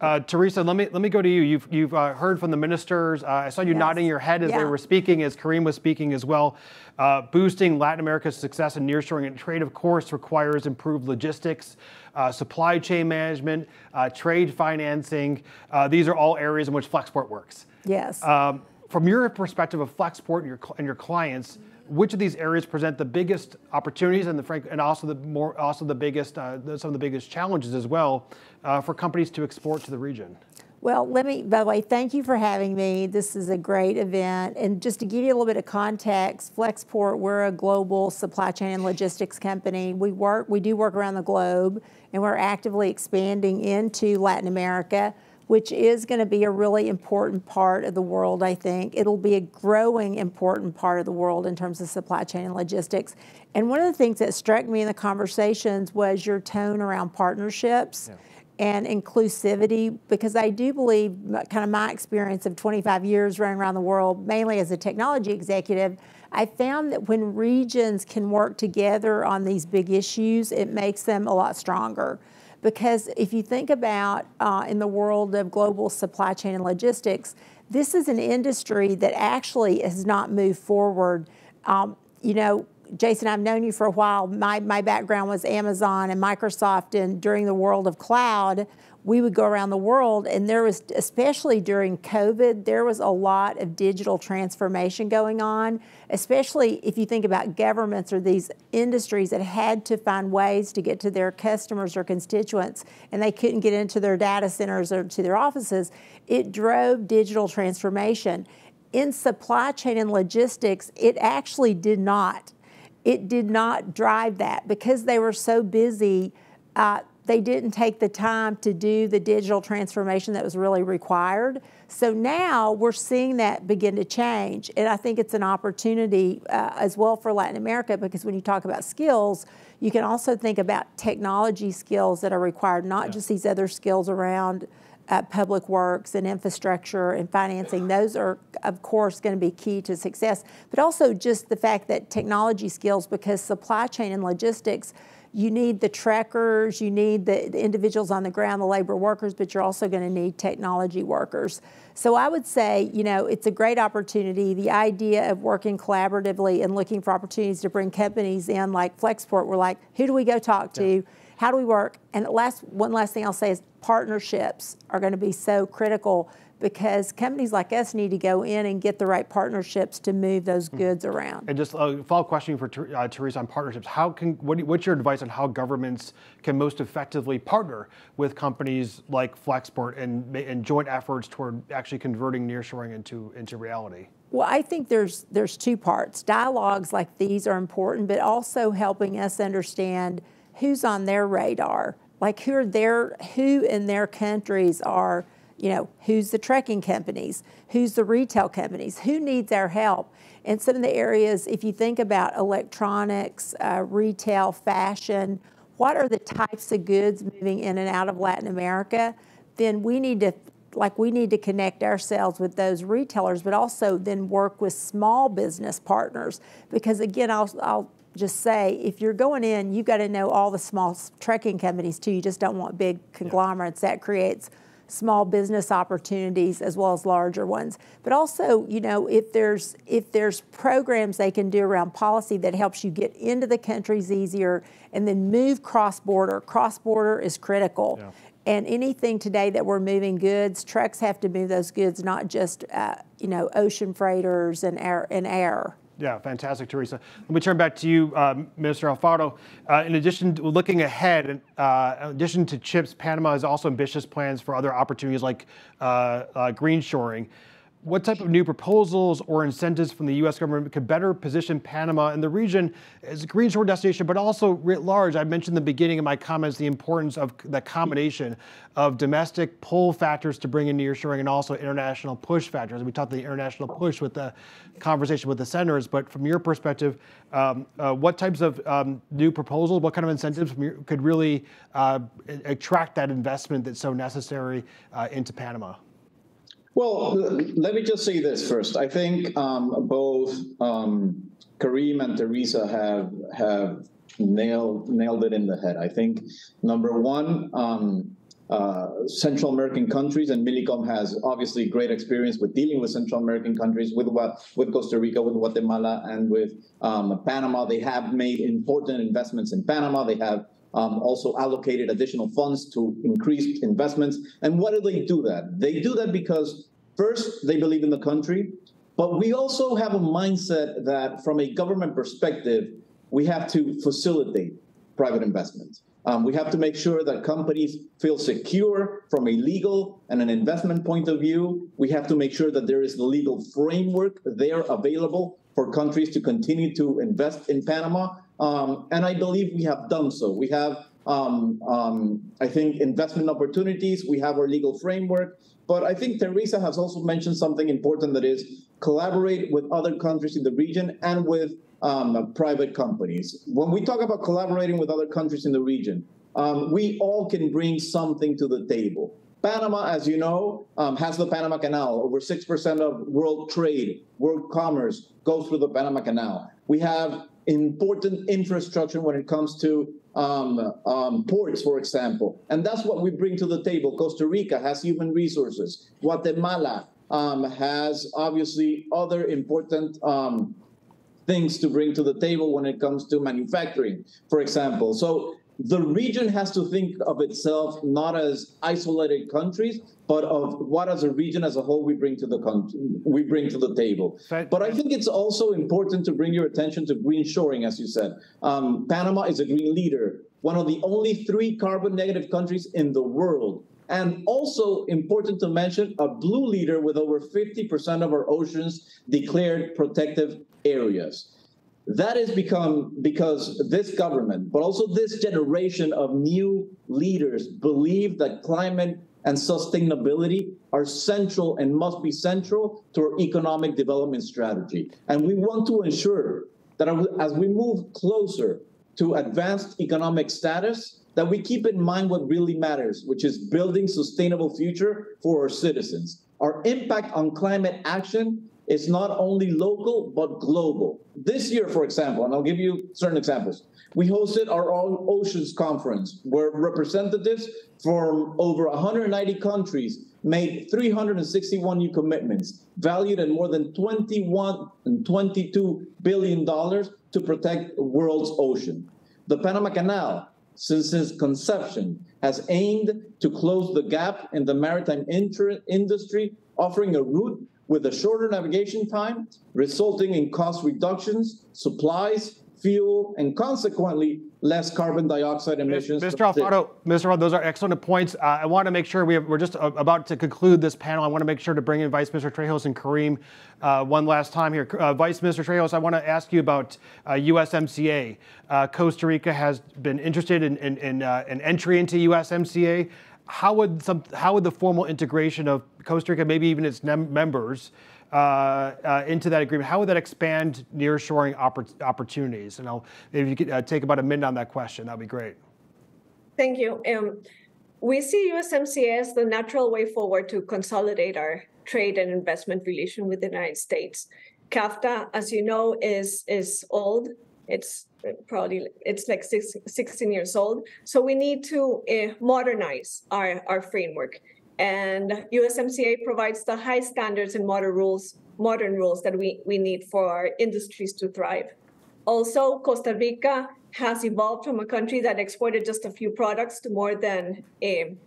Uh, Teresa, let me let me go to you. You've you've uh, heard from the ministers. Uh, I saw you yes. nodding your head as yeah. they were speaking, as Karim was speaking as well. Uh, boosting Latin America's success in nearshoring and trade, of course, requires improved logistics, uh, supply chain management, uh, trade financing. these are all areas in which Flexport works. Yes. Um, from your perspective of Flexport and your and your clients, which of these areas present the biggest opportunities and the frank and also the more also the biggest uh, some of the biggest challenges as well uh, for companies to export to the region? Well, let me, by the way, thank you for having me. This is a great event. And just to give you a little bit of context, Flexport, we're a global supply chain and logistics company. We work, we do work around the globe, and we're actively expanding into Latin America which is going to be a really important part of the world, I think. It'll be a growing important part of the world in terms of supply chain and logistics. And one of the things that struck me in the conversations was your tone around partnerships. Yeah. And inclusivity, because I do believe, kind of my experience of 25 years running around the world, mainly as a technology executive, I found that when regions can work together on these big issues, it makes them a lot stronger. Because if you think about uh, in the world of global supply chain and logistics, this is an industry that actually has not moved forward. Um, you know, Jason, I've known you for a while. My, my background was Amazon and Microsoft, and during the world of cloud, we would go around the world, and there was, especially during COVID, there was a lot of digital transformation going on, especially if you think about governments or these industries that had to find ways to get to their customers or constituents, and they couldn't get into their data centers or to their offices. It drove digital transformation. In supply chain and logistics, it actually did not. It did not drive that because they were so busy. Uh, they didn't take the time to do the digital transformation that was really required. So now we're seeing that begin to change. And I think it's an opportunity uh, as well for Latin America because when you talk about skills, you can also think about technology skills that are required, not yeah. just these other skills around uh, public works and infrastructure and financing. Those are, of course, going to be key to success, but also just the fact that technology skills, because supply chain and logistics you need the trekkers, you need the, the individuals on the ground, the labor workers, but you're also going to need technology workers. So I would say, you know, it's a great opportunity. The idea of working collaboratively and looking for opportunities to bring companies in like Flexport, we're like, who do we go talk to? Yeah. How do we work? And last one last thing I'll say is partnerships are going to be so critical because companies like us need to go in and get the right partnerships to move those mm-hmm. goods around. And just a follow up question for uh, Teresa on partnerships. How can what, what's your advice on how governments can most effectively partner with companies like Flexport and, and joint efforts toward actually converting nearshoring into into reality? Well, I think there's there's two parts. Dialogues like these are important, but also helping us understand who's on their radar, like who are their who in their countries are you know, who's the trekking companies, who's the retail companies, who needs our help. And some of the areas, if you think about electronics, uh, retail, fashion, what are the types of goods moving in and out of Latin America, then we need to like we need to connect ourselves with those retailers, but also then work with small business partners. Because again, I'll, I'll just say if you're going in, you've got to know all the small trekking companies too. You just don't want big conglomerates. That creates small business opportunities as well as larger ones. But also, you know, if there's if there's programs they can do around policy that helps you get into the countries easier and then move cross border. Cross border is critical. Yeah. And anything today that we're moving goods, trucks have to move those goods, not just uh, you know ocean freighters and air and air. Yeah, fantastic, Teresa. Let me turn back to you, uh, Minister Alfaro. Uh, in addition to looking ahead, uh, in addition to CHIPS, Panama has also ambitious plans for other opportunities like uh, uh, green shoring what type of new proposals or incentives from the U.S. government could better position Panama in the region as a green shore destination, but also writ large? I mentioned in the beginning of my comments the importance of the combination of domestic pull factors to bring in nearshoring and also international push factors. We talked the international push with the conversation with the senators, but from your perspective, um, uh, what types of um, new proposals, what kind of incentives could really uh, attract that investment that's so necessary uh, into Panama? Well, let me just say this first. I think um, both um, Karim and Teresa have have nailed nailed it in the head. I think number one, um, uh, Central American countries, and Millicom has obviously great experience with dealing with Central American countries, with with Costa Rica, with Guatemala, and with um, Panama. They have made important investments in Panama. They have um, also allocated additional funds to increase investments. And why do they do that? They do that because first, they believe in the country, but we also have a mindset that from a government perspective, we have to facilitate private investment. Um, we have to make sure that companies feel secure from a legal and an investment point of view. We have to make sure that there is the legal framework there available for countries to continue to invest in Panama. Um, and I believe we have done so. We have, um, um, I think, investment opportunities. We have our legal framework. But I think Teresa has also mentioned something important that is collaborate with other countries in the region and with um, private companies. When we talk about collaborating with other countries in the region, um, we all can bring something to the table. Panama, as you know, um, has the Panama Canal. Over 6% of world trade, world commerce goes through the Panama Canal. We have important infrastructure when it comes to um, um, ports, for example. And that's what we bring to the table. Costa Rica has human resources. Guatemala um, has obviously other important um, things to bring to the table when it comes to manufacturing, for example. So the region has to think of itself not as isolated countries, but of what as a region as a whole we bring to the country, we bring to the table. But I think it's also important to bring your attention to green shoring, as you said. Um, Panama is a green leader, one of the only three carbon negative countries in the world. And also important to mention, a blue leader with over 50% of our oceans declared protective areas. That has become because this government, but also this generation of new leaders believe that climate and sustainability are central and must be central to our economic development strategy. And we want to ensure that as we move closer to advanced economic status, that we keep in mind what really matters, which is building sustainable future for our citizens. Our impact on climate action is not only local, but global. This year, for example, and I'll give you certain examples. We hosted our own Oceans Conference, where representatives from over 190 countries made 361 new commitments, valued at more than 21 and 22 billion dollars to protect the world's ocean. The Panama Canal, since its conception, has aimed to close the gap in the maritime industry, offering a route with a shorter navigation time, resulting in cost reductions, supplies, fuel, and consequently less carbon dioxide emissions. Mr. Alfaro, Mr. Alfaro, those are excellent points. Uh, I want to make sure we have, we're just uh, about to conclude this panel. I want to make sure to bring in Vice Minister Trejos and Karim uh, one last time here. Uh, Vice Minister Trejos, I want to ask you about USMCA. Uh, uh, Costa Rica has been interested in, in, in an entry into USMCA. How would some, how would the formal integration of Costa Rica, maybe even its members, into that agreement, how would that expand nearshoring oppor- opportunities? And I'll, if you could uh, take about a minute on that question, that'd be great. Thank you. Um, we see USMCA as the natural way forward to consolidate our trade and investment relation with the United States. CAFTA, as you know, is is old. It's probably it's like six, 16 years old. So we need to uh, modernize our, our framework. And USMCA provides the high standards and modern rules, modern rules that we, we need for our industries to thrive. Also, Costa Rica has evolved from a country that exported just a few products to more than um,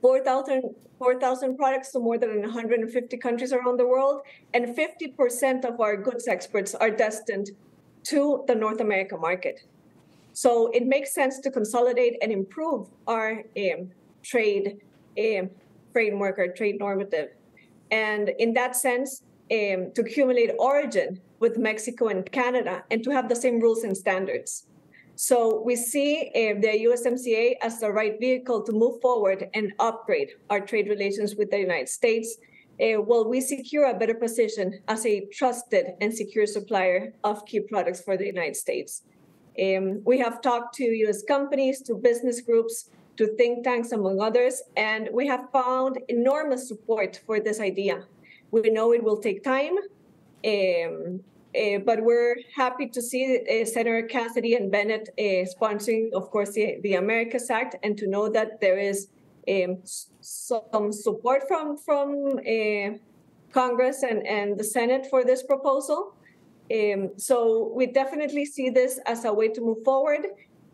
4,000 4, products to more than 150 countries around the world. And 50% of our goods exports are destined to the North America market. So it makes sense to consolidate and improve our um, trade um, framework or trade normative. And in that sense, um, to accumulate origin with Mexico and Canada and to have the same rules and standards. So we see uh, the USMCA as the right vehicle to move forward and upgrade our trade relations with the United States uh, while we secure a better position as a trusted and secure supplier of key products for the United States. Um, we have talked to US companies, to business groups, to think tanks, among others, and we have found enormous support for this idea. We know it will take time, um, uh, but we're happy to see uh, Senator Cassidy and Bennet uh, sponsoring, of course, the, the Americas Act, and to know that there is um, some support from from Congress and, and the Senate for this proposal. Um, so we definitely see this as a way to move forward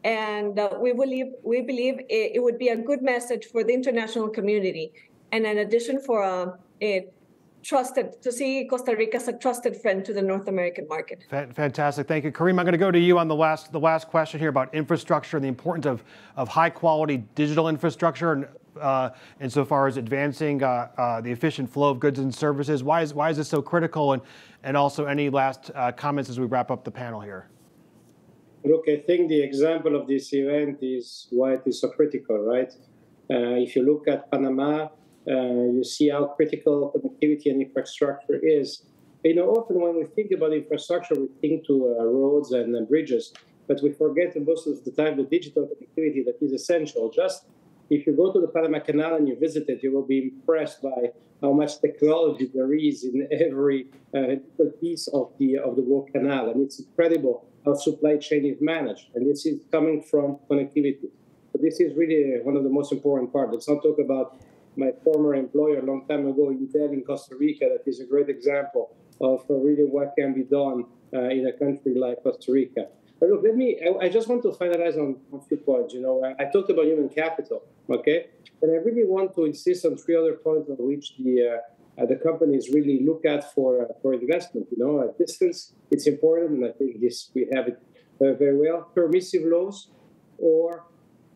and uh, we believe we believe it, it, would be a good message for the international community, and an addition, for a, a trusted to see Costa Rica as a trusted friend to the North American market. Fantastic, thank you, Karim. I'm going to go to you on the last the last question here about infrastructure and the importance of of high quality digital infrastructure and. Uh, insofar as advancing uh, uh, the efficient flow of goods and services, why is why is this so critical? And and also any last uh, comments as we wrap up the panel here. Look, I think the example of this event is why it is so critical, right? Uh, if you look at Panama, uh, you see how critical connectivity and infrastructure is. You know, often when we think about infrastructure, we think to uh, roads and uh, bridges, but we forget most of the time the digital connectivity that is essential. Just if you go to the Panama Canal and you visit it, you will be impressed by how much technology there is in every uh, piece of the of the World Canal, and it's incredible how supply chain is managed. And this is coming from connectivity. So this is really one of the most important parts. Let's not talk about my former employer a long time ago, Intel in Costa Rica, that is a great example of really what can be done uh, in a country like Costa Rica. But look, let me, I, I just want to finalize on, on a few points. You know, I, I, talked about human capital, okay? And I really want to insist on three other points on which the uh, uh, the companies really look at for uh, for investment. You know, at distance, it's important, and I think this we have it uh, very well. Permissive laws or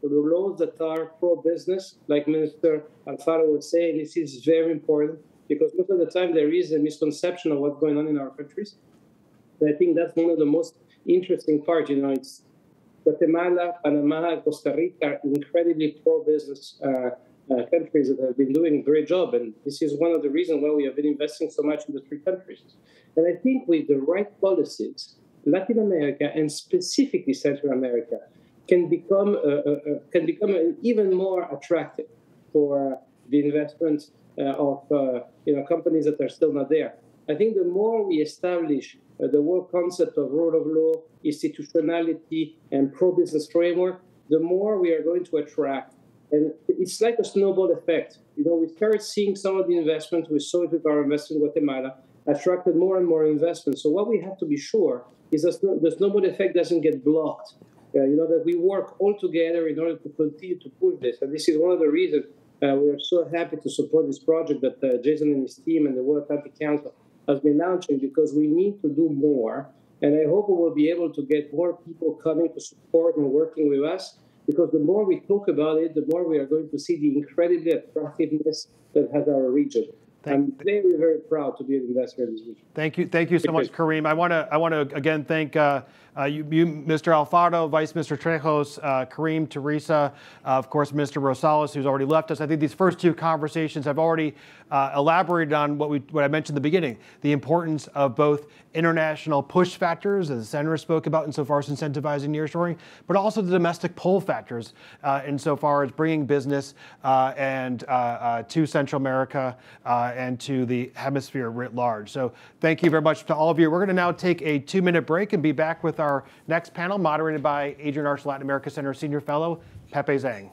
the laws that are pro-business, like Minister Alfaro was saying, this is very important because most of the time there is a misconception of what's going on in our countries. And I think that's one of the most interesting parts. You know, it's Guatemala, Panama, Costa Rica are incredibly pro-business uh, countries that have been doing a great job. And this is one of the reasons why we have been investing so much in the three countries. And I think with the right policies, Latin America and specifically Central America can become uh, uh, uh can become even more attractive for the investment uh, of uh, you know companies that are still not there. I think the more we establish the whole concept of rule of law, institutionality, and pro-business framework, the more we are going to attract. And it's like a snowball effect. You know, we started seeing some of the investments we saw it with our investment in Guatemala attracted more and more investment. So what we have to be sure is that the snowball effect doesn't get blocked. Uh, you know that we work all together in order to continue to push this, and this is one of the reasons uh, we are so happy to support this project that uh, Jason and his team and the World Atlantic Council has been launching because we need to do more. And I hope we will be able to get more people coming to support and working with us because the more we talk about it, the more we are going to see the incredibly attractiveness that has our region. I'm very, very proud to be an investor in this region. Thank you, thank you so much, Karim. I want to, I want to again thank uh, you, you, Mr. Alfaro, Vice Minister Trejos, uh, Karim, Teresa, uh, of course, Mr. Rosales, who's already left us. I think these first two conversations have already uh, elaborated on what we, what I mentioned in the beginning, the importance of both international push factors, as the senator spoke about insofar as incentivizing nearshoring, but also the domestic pull factors uh, insofar as bringing business and to Central America and to the hemisphere writ large. So thank you very much to all of you. We're going to now take a two-minute break and be back with our next panel, moderated by Adrienne Arsht Latin America Center Senior Fellow, Pepe Zhang.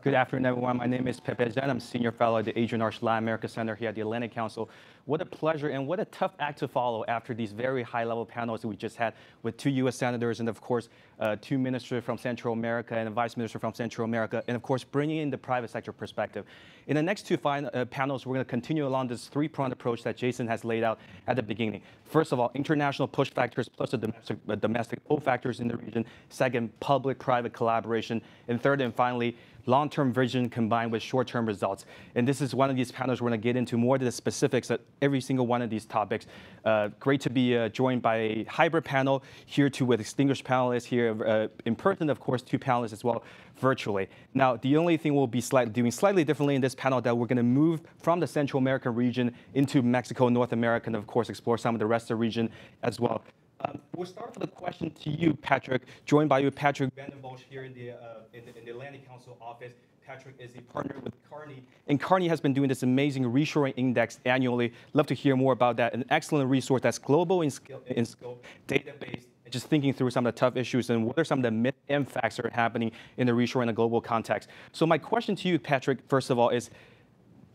Good afternoon, everyone. My name is Pepe Zhang. I'm Senior Fellow at the Adrienne Arsht Latin America Center here at the Atlantic Council. What a pleasure and what a tough act to follow after these very high-level panels that we just had with two U.S. senators and, of course, uh, two ministers from Central America and a vice minister from Central America, and, of course, bringing in the private sector perspective. In the next two uh, panels, we're going to continue along this three-pronged approach that Jason has laid out at the beginning. First of all, international push factors plus the domestic, uh, domestic pull factors in the region. Second, public-private collaboration. And third and finally, long-term vision combined with short-term results. And this is one of these panels we're going to get into more of the specifics of every single one of these topics. Uh, great to be uh, joined by a hybrid panel here too with distinguished panelists here uh, in person, of course, two panelists as well virtually. Now, the only thing we'll be slightly, doing slightly differently in this panel that we're going to move from the Central American region into Mexico, North America, and of course explore some of the rest of the region as well. Um, we'll start with a question to you, Patrick, joined by you, Patrick Vanden Bossche, here in the, uh, in the, in the Atlantic Council office. Patrick is a partner with Kearney, and Kearney has been doing this amazing reshoring index annually. Love to hear more about that. An excellent resource that's global in, skill, in scope, database, just thinking through some of the tough issues and what are some of the myth and facts that are happening in the reshoring in a global context. So my question to you, Patrick, first of all, is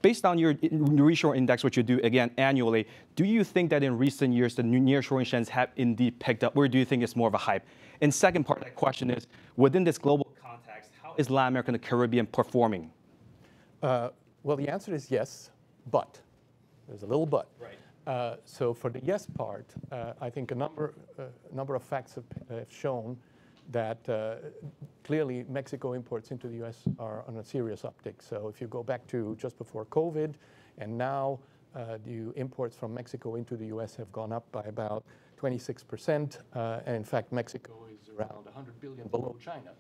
based on your reshore index, which you do again annually, do you think that in recent years the nearshoring trends have indeed picked up, or do you think it's more of a hype? And second part of that question is, within this global context, how is Latin America and the Caribbean performing? Uh, well, the answer is yes, but there's a little but. Right. Uh, so for the yes part, uh, I think a number, uh, number of facts have, have shown that uh, clearly Mexico imports into the US are on a serious uptick. So if you go back to just before COVID and now uh, the imports from Mexico into the US have gone up by about 26%. Uh, and in fact, Mexico is around 100 billion below China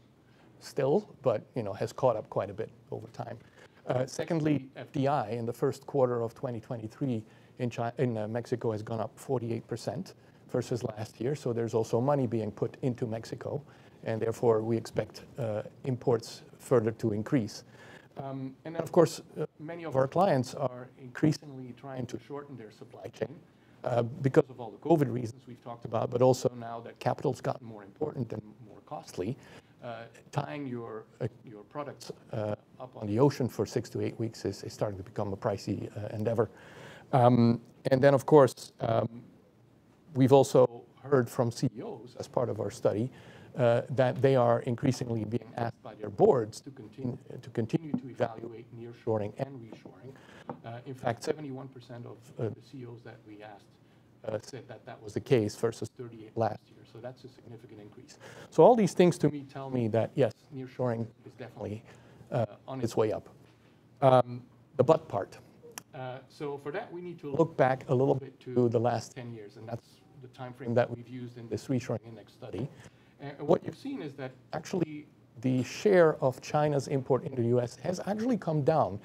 still, but you know, has caught up quite a bit over time. Uh, secondly, FDI in the first quarter of 2023 in, China, in uh, Mexico has gone up 48% versus last year. So there's also money being put into Mexico, and therefore we expect uh, imports further to increase. Um, and then, of course, uh, many of our clients are increasingly trying to shorten their supply chain uh, because of all the COVID reasons we've talked about, but also now that capital's gotten more important and more costly. Uh, tying your, uh, your products uh, up on the ocean for six to eight weeks is, is starting to become a pricey endeavor. Um, and then, of course, um, we've also heard from CEOs as part of our study uh, that they are increasingly being asked by their boards to continue to, continue to evaluate nearshoring and reshoring. Uh, in fact, 71% of uh, the CEOs that we asked uh, said that that was the case versus 38 last year. So that's a significant increase. So all these things to me tell me that yes, nearshoring is definitely uh, on its way up. Um, the but part. Uh, so for that, we need to look back a little bit to the last 10 years, and that's the time frame that we've used in this reshoring index study. And what you've seen is that actually the share of China's import into the US has actually come down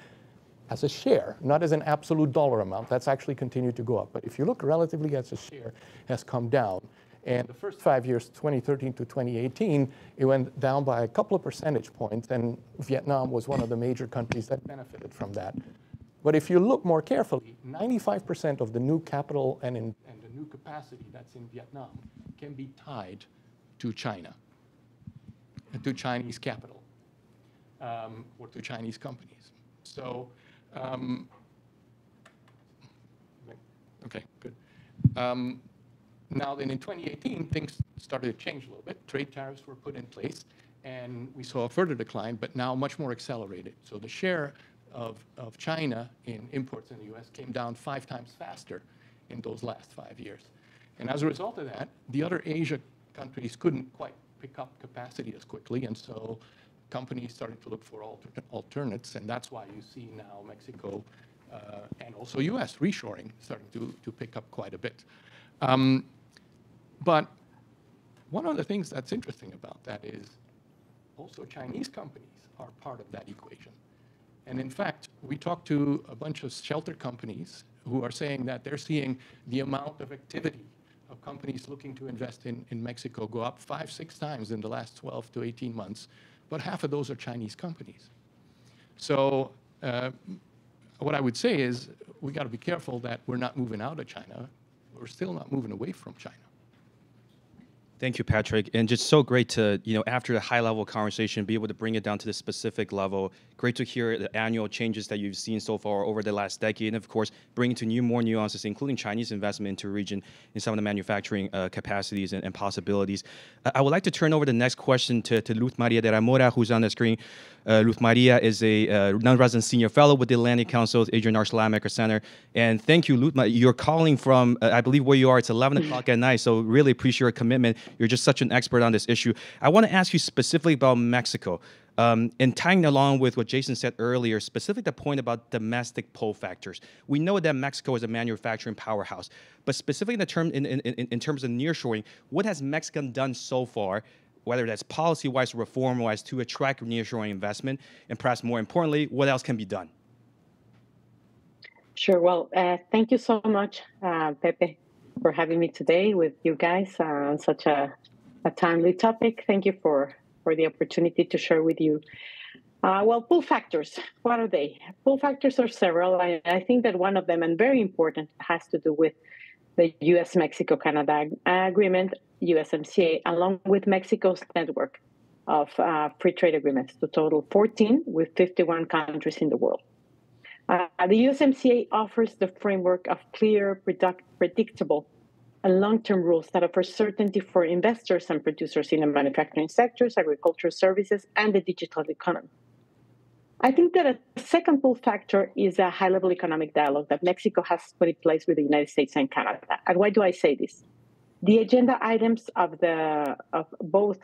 as a share, not as an absolute dollar amount. That's actually continued to go up. But if you look relatively as a share, has come down. And the first five years, 2013 to 2018, it went down by a couple of percentage points, and Vietnam was one of the major countries that benefited from that. But if you look more carefully, 95% of the new capital and, in, and new capacity that's in Vietnam can be tied to China, to Chinese capital, um, or to Chinese companies. So, um, okay, good. Um, now then in 2018, things started to change a little bit. Trade tariffs were put in place, and we saw a further decline, but now much more accelerated. So the share of, of China in imports in the US came down five times faster in those last five years. And as a result of that, the other Asia countries couldn't quite pick up capacity as quickly, and so companies started to look for alter alternates, and that's why you see now Mexico uh, and also U.S. reshoring starting to, to pick up quite a bit. Um, but one of the things that's interesting about that is also Chinese companies are part of that equation. And in fact, we talked to a bunch of shelter companies who are saying that they're seeing the amount of activity of companies looking to invest in, in Mexico go up five, six times in the last 12 to 18 months, but half of those are Chinese companies. So uh, what I would say is we got to be careful that we're not moving out of China. We're still not moving away from China. Thank you, Patrick. And just so great to, you know, after the high level conversation, be able to bring it down to the specific level. Great to hear the annual changes that you've seen so far over the last decade. And of course, bringing to new more nuances, including Chinese investment into region in some of the manufacturing uh, capacities and, and possibilities. I would like to turn over the next question to, to Luz Maria de la Mora, who's on the screen. Uh, Maria is a uh, non-resident senior fellow with the Atlantic Council's Adrienne Latin Center. And thank you, Luz. You're calling from, uh, I believe where you are, it's 11 o'clock at night. So really appreciate your commitment. You're just such an expert on this issue. I want to ask you specifically about Mexico. Um, and tying along with what Jason said earlier, specifically the point about domestic pull factors. We know that Mexico is a manufacturing powerhouse, but specifically in, the term, in, in, in terms of nearshoring, what has Mexico done so far, whether that's policy-wise or reform-wise, to attract nearshoring investment? And perhaps more importantly, what else can be done? Sure. Well, uh, thank you so much, uh, Pepe, for having me today with you guys on such a, a timely topic. Thank you for for the opportunity to share with you. Uh, well, pull factors, what are they? Pull factors are several. I, I, think that one of them, and very important, has to do with the US Mexico Canada agreement, USMCA, along with Mexico's network of uh, free trade agreements, to total 14 with 51 countries in the world. Uh, the USMCA offers the framework of clear, predictable and long-term rules that offer certainty for investors and producers in the manufacturing sectors, agricultural services, and the digital economy. I think that a second pull factor is a high-level economic dialogue that Mexico has put in place with the United States and Canada. And why do I say this? The agenda items of the of both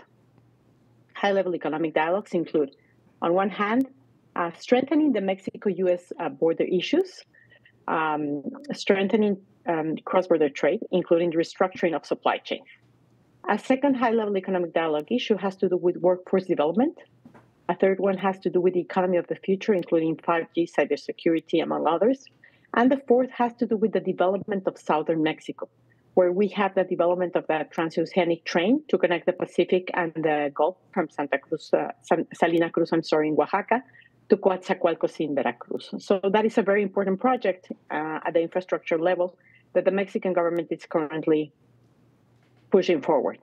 high-level economic dialogues include, on one hand, uh, strengthening the Mexico-U.S. Uh, border issues, um, strengthening um, cross-border trade, including the restructuring of supply chains. A second high-level economic dialogue issue has to do with workforce development. A third one has to do with the economy of the future, including 5G, cybersecurity, among others. And the fourth has to do with the development of southern Mexico, where we have the development of that transoceanic train to connect the Pacific and the Gulf from Santa Cruz, uh, Salina Cruz, I'm sorry, in Oaxaca, to Coatzacoalcos in Veracruz. So that is a very important project uh, at the infrastructure level that the Mexican government is currently pushing forward.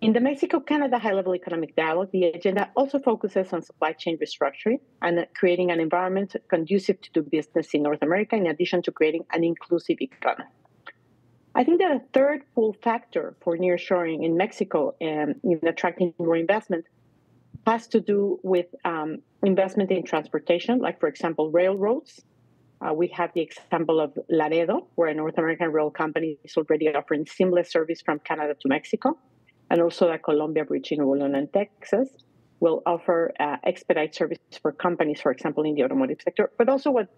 In the Mexico-Canada high-level economic dialogue, the agenda also focuses on supply chain restructuring and creating an environment conducive to do business in North America, in addition to creating an inclusive economy. I think that a third pull factor for nearshoring in Mexico and in attracting more investment has to do with um, investment in transportation, like, for example, railroads. Uh, we have the example of Laredo, where a North American rail company is already offering seamless service from Canada to Mexico and also the Colombia Bridge in Nuevo León and Texas will offer uh, expedite service for companies, for example, in the automotive sector, but also what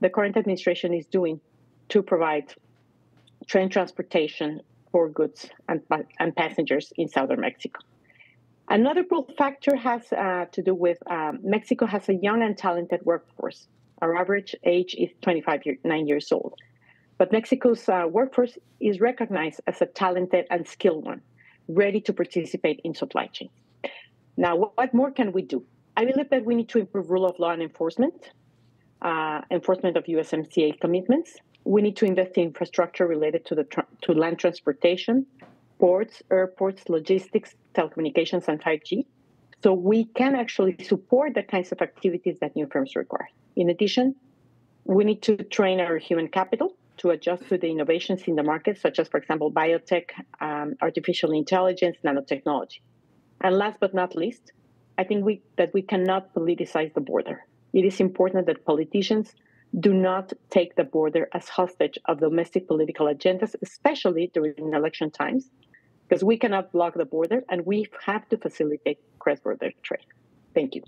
the current administration is doing to provide train transportation for goods and, and passengers in southern Mexico. Another pull factor has uh, to do with um, Mexico has a young and talented workforce. Our average age is 25 year, nine years old. But Mexico's uh, workforce is recognized as a talented and skilled one ready to participate in supply chain. Now, what more can we do? I believe that we need to improve rule of law and enforcement, uh, enforcement of USMCA commitments. We need to invest in infrastructure related to the to land transportation, ports, airports, logistics, telecommunications, and 5G. So we can actually support the kinds of activities that new firms require. In addition, we need to train our human capital to adjust to the innovations in the market, such as, for example, biotech, um, artificial intelligence, nanotechnology. And last but not least, I think we, that we cannot politicize the border. It is important that politicians do not take the border as hostage of domestic political agendas, especially during election times, because we cannot block the border and we have to facilitate cross border trade. Thank you.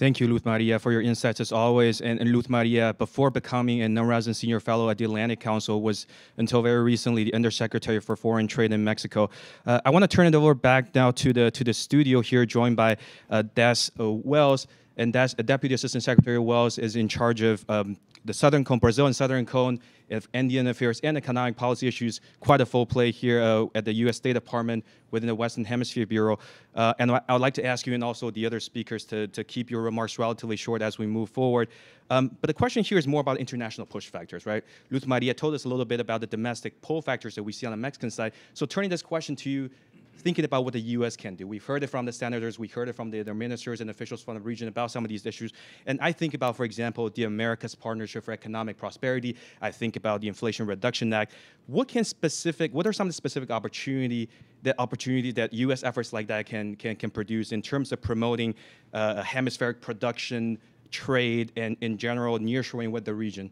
Thank you, Luz Maria, for your insights as always. And, and Maria, before becoming a non-resident senior fellow at the Atlantic Council, was until very recently the undersecretary for foreign trade in Mexico. Uh, I want to turn it over back now to the to the studio here, joined by uh, Des uh, Wells. And Des, Deputy Assistant Secretary Wells is in charge of um, the Southern Cone, Brazil and Southern Cone, of Andean affairs and economic policy issues, quite a full play here uh, at the U.S. State Department within the Western Hemisphere Bureau. Uh, and I would like to ask you and also the other speakers to, to keep your remarks relatively short as we move forward. Um, but the question here is more about international push factors, right? Luz Maria told us a little bit about the domestic pull factors that we see on the Mexican side. So turning this question to you, thinking about what the U.S. can do. We've heard it from the senators, we heard it from the, ministers and officials from the region about some of these issues. And I think about, for example, the America's Partnership for Economic Prosperity. I think about the Inflation Reduction Act. What can specific, what are some of the specific opportunity that opportunity that U.S. efforts like that can can can produce in terms of promoting uh, hemispheric production, trade, and in general nearshoring with the region?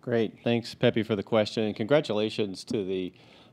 Great, thanks, Pepe, for the question, and congratulations to the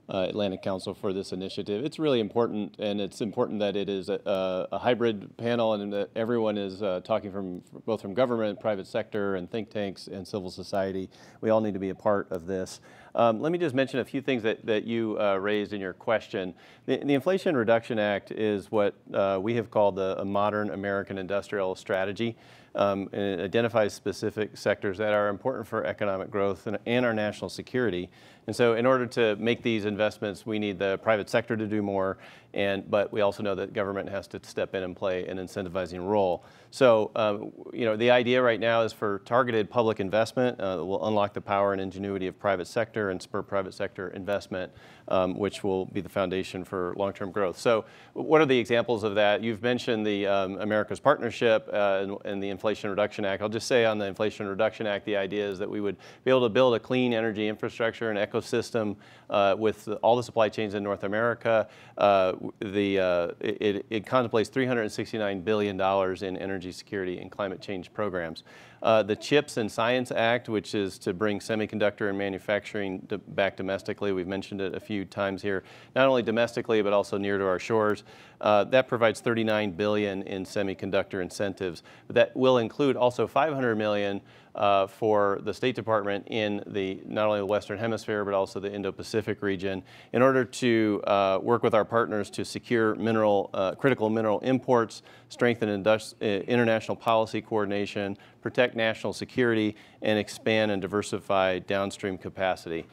uh, Atlantic Council for this initiative. It's really important, and it's important that it is a, a hybrid panel and that everyone is uh, talking from both from government, private sector, and think tanks and civil society. We all need to be a part of this. Um, let me just mention a few things that, that you uh, raised in your question. The, the, Inflation Reduction Act is what uh, we have called a, a modern American industrial strategy. Um, and it identifies specific sectors that are important for economic growth and, and, our national security. And so in order to make these investments, we need the private sector to do more, and, but we also know that government has to step in and play an incentivizing role. So, um, you know, the idea right now is for targeted public investment uh, that will unlock the power and ingenuity of private sector and spur private sector investment, um, which will be the foundation for long-term growth. So what are the examples of that? You've mentioned the um, America's Partnership uh, and, and, the Inflation Reduction Act. I'll just say on the Inflation Reduction Act, the idea is that we would be able to build a clean energy infrastructure and ecosystem uh, with all the supply chains in North America. Uh, the, uh, it, it contemplates $369 billion in energy security and climate change programs. Uh, the CHIPS and Science Act, which is to bring semiconductor and manufacturing to back domestically, we've mentioned it a few times here, not only domestically, but also near to our shores. Uh, that provides 39 billion in semiconductor incentives. But that will include also 500 million uh, for the State Department in the not only the Western Hemisphere but also the Indo-Pacific region in order to uh, work with our partners to secure mineral uh, critical mineral imports, strengthen uh, international policy coordination, protect national security, and expand and diversify downstream capacity.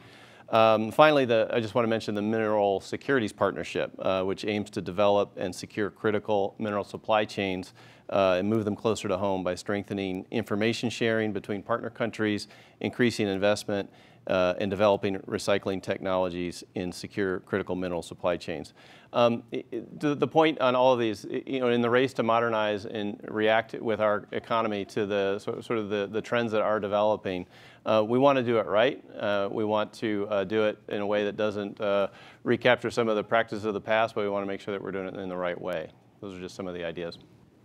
Um, finally, the, I just want to mention the Mineral Securities Partnership, uh, which aims to develop and secure critical mineral supply chains uh, and move them closer to home by strengthening information sharing between partner countries, increasing investment, uh, and developing recycling technologies in secure critical mineral supply chains. Um, the, the point on all of these, you know, in the race to modernize and react with our economy to the sort of the, the trends that are developing, uh, we want to do it right. Uh, we want to uh, do it in a way that doesn't uh, recapture some of the practices of the past, but we want to make sure that we're doing it in the right way. Those are just some of the ideas.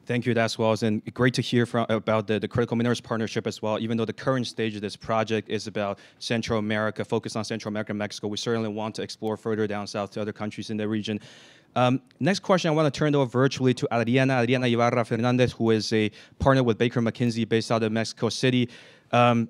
Thank you as well. And great to hear from, about the, the Critical Minerals Partnership as well. Even though the current stage of this project is about Central America, focused on Central America and Mexico, we certainly want to explore further down south to other countries in the region. Um, next question, I want to turn over virtually to Adriana, Adriana Ibarra Fernandez, who is a partner with Baker McKenzie based out of Mexico City. Um,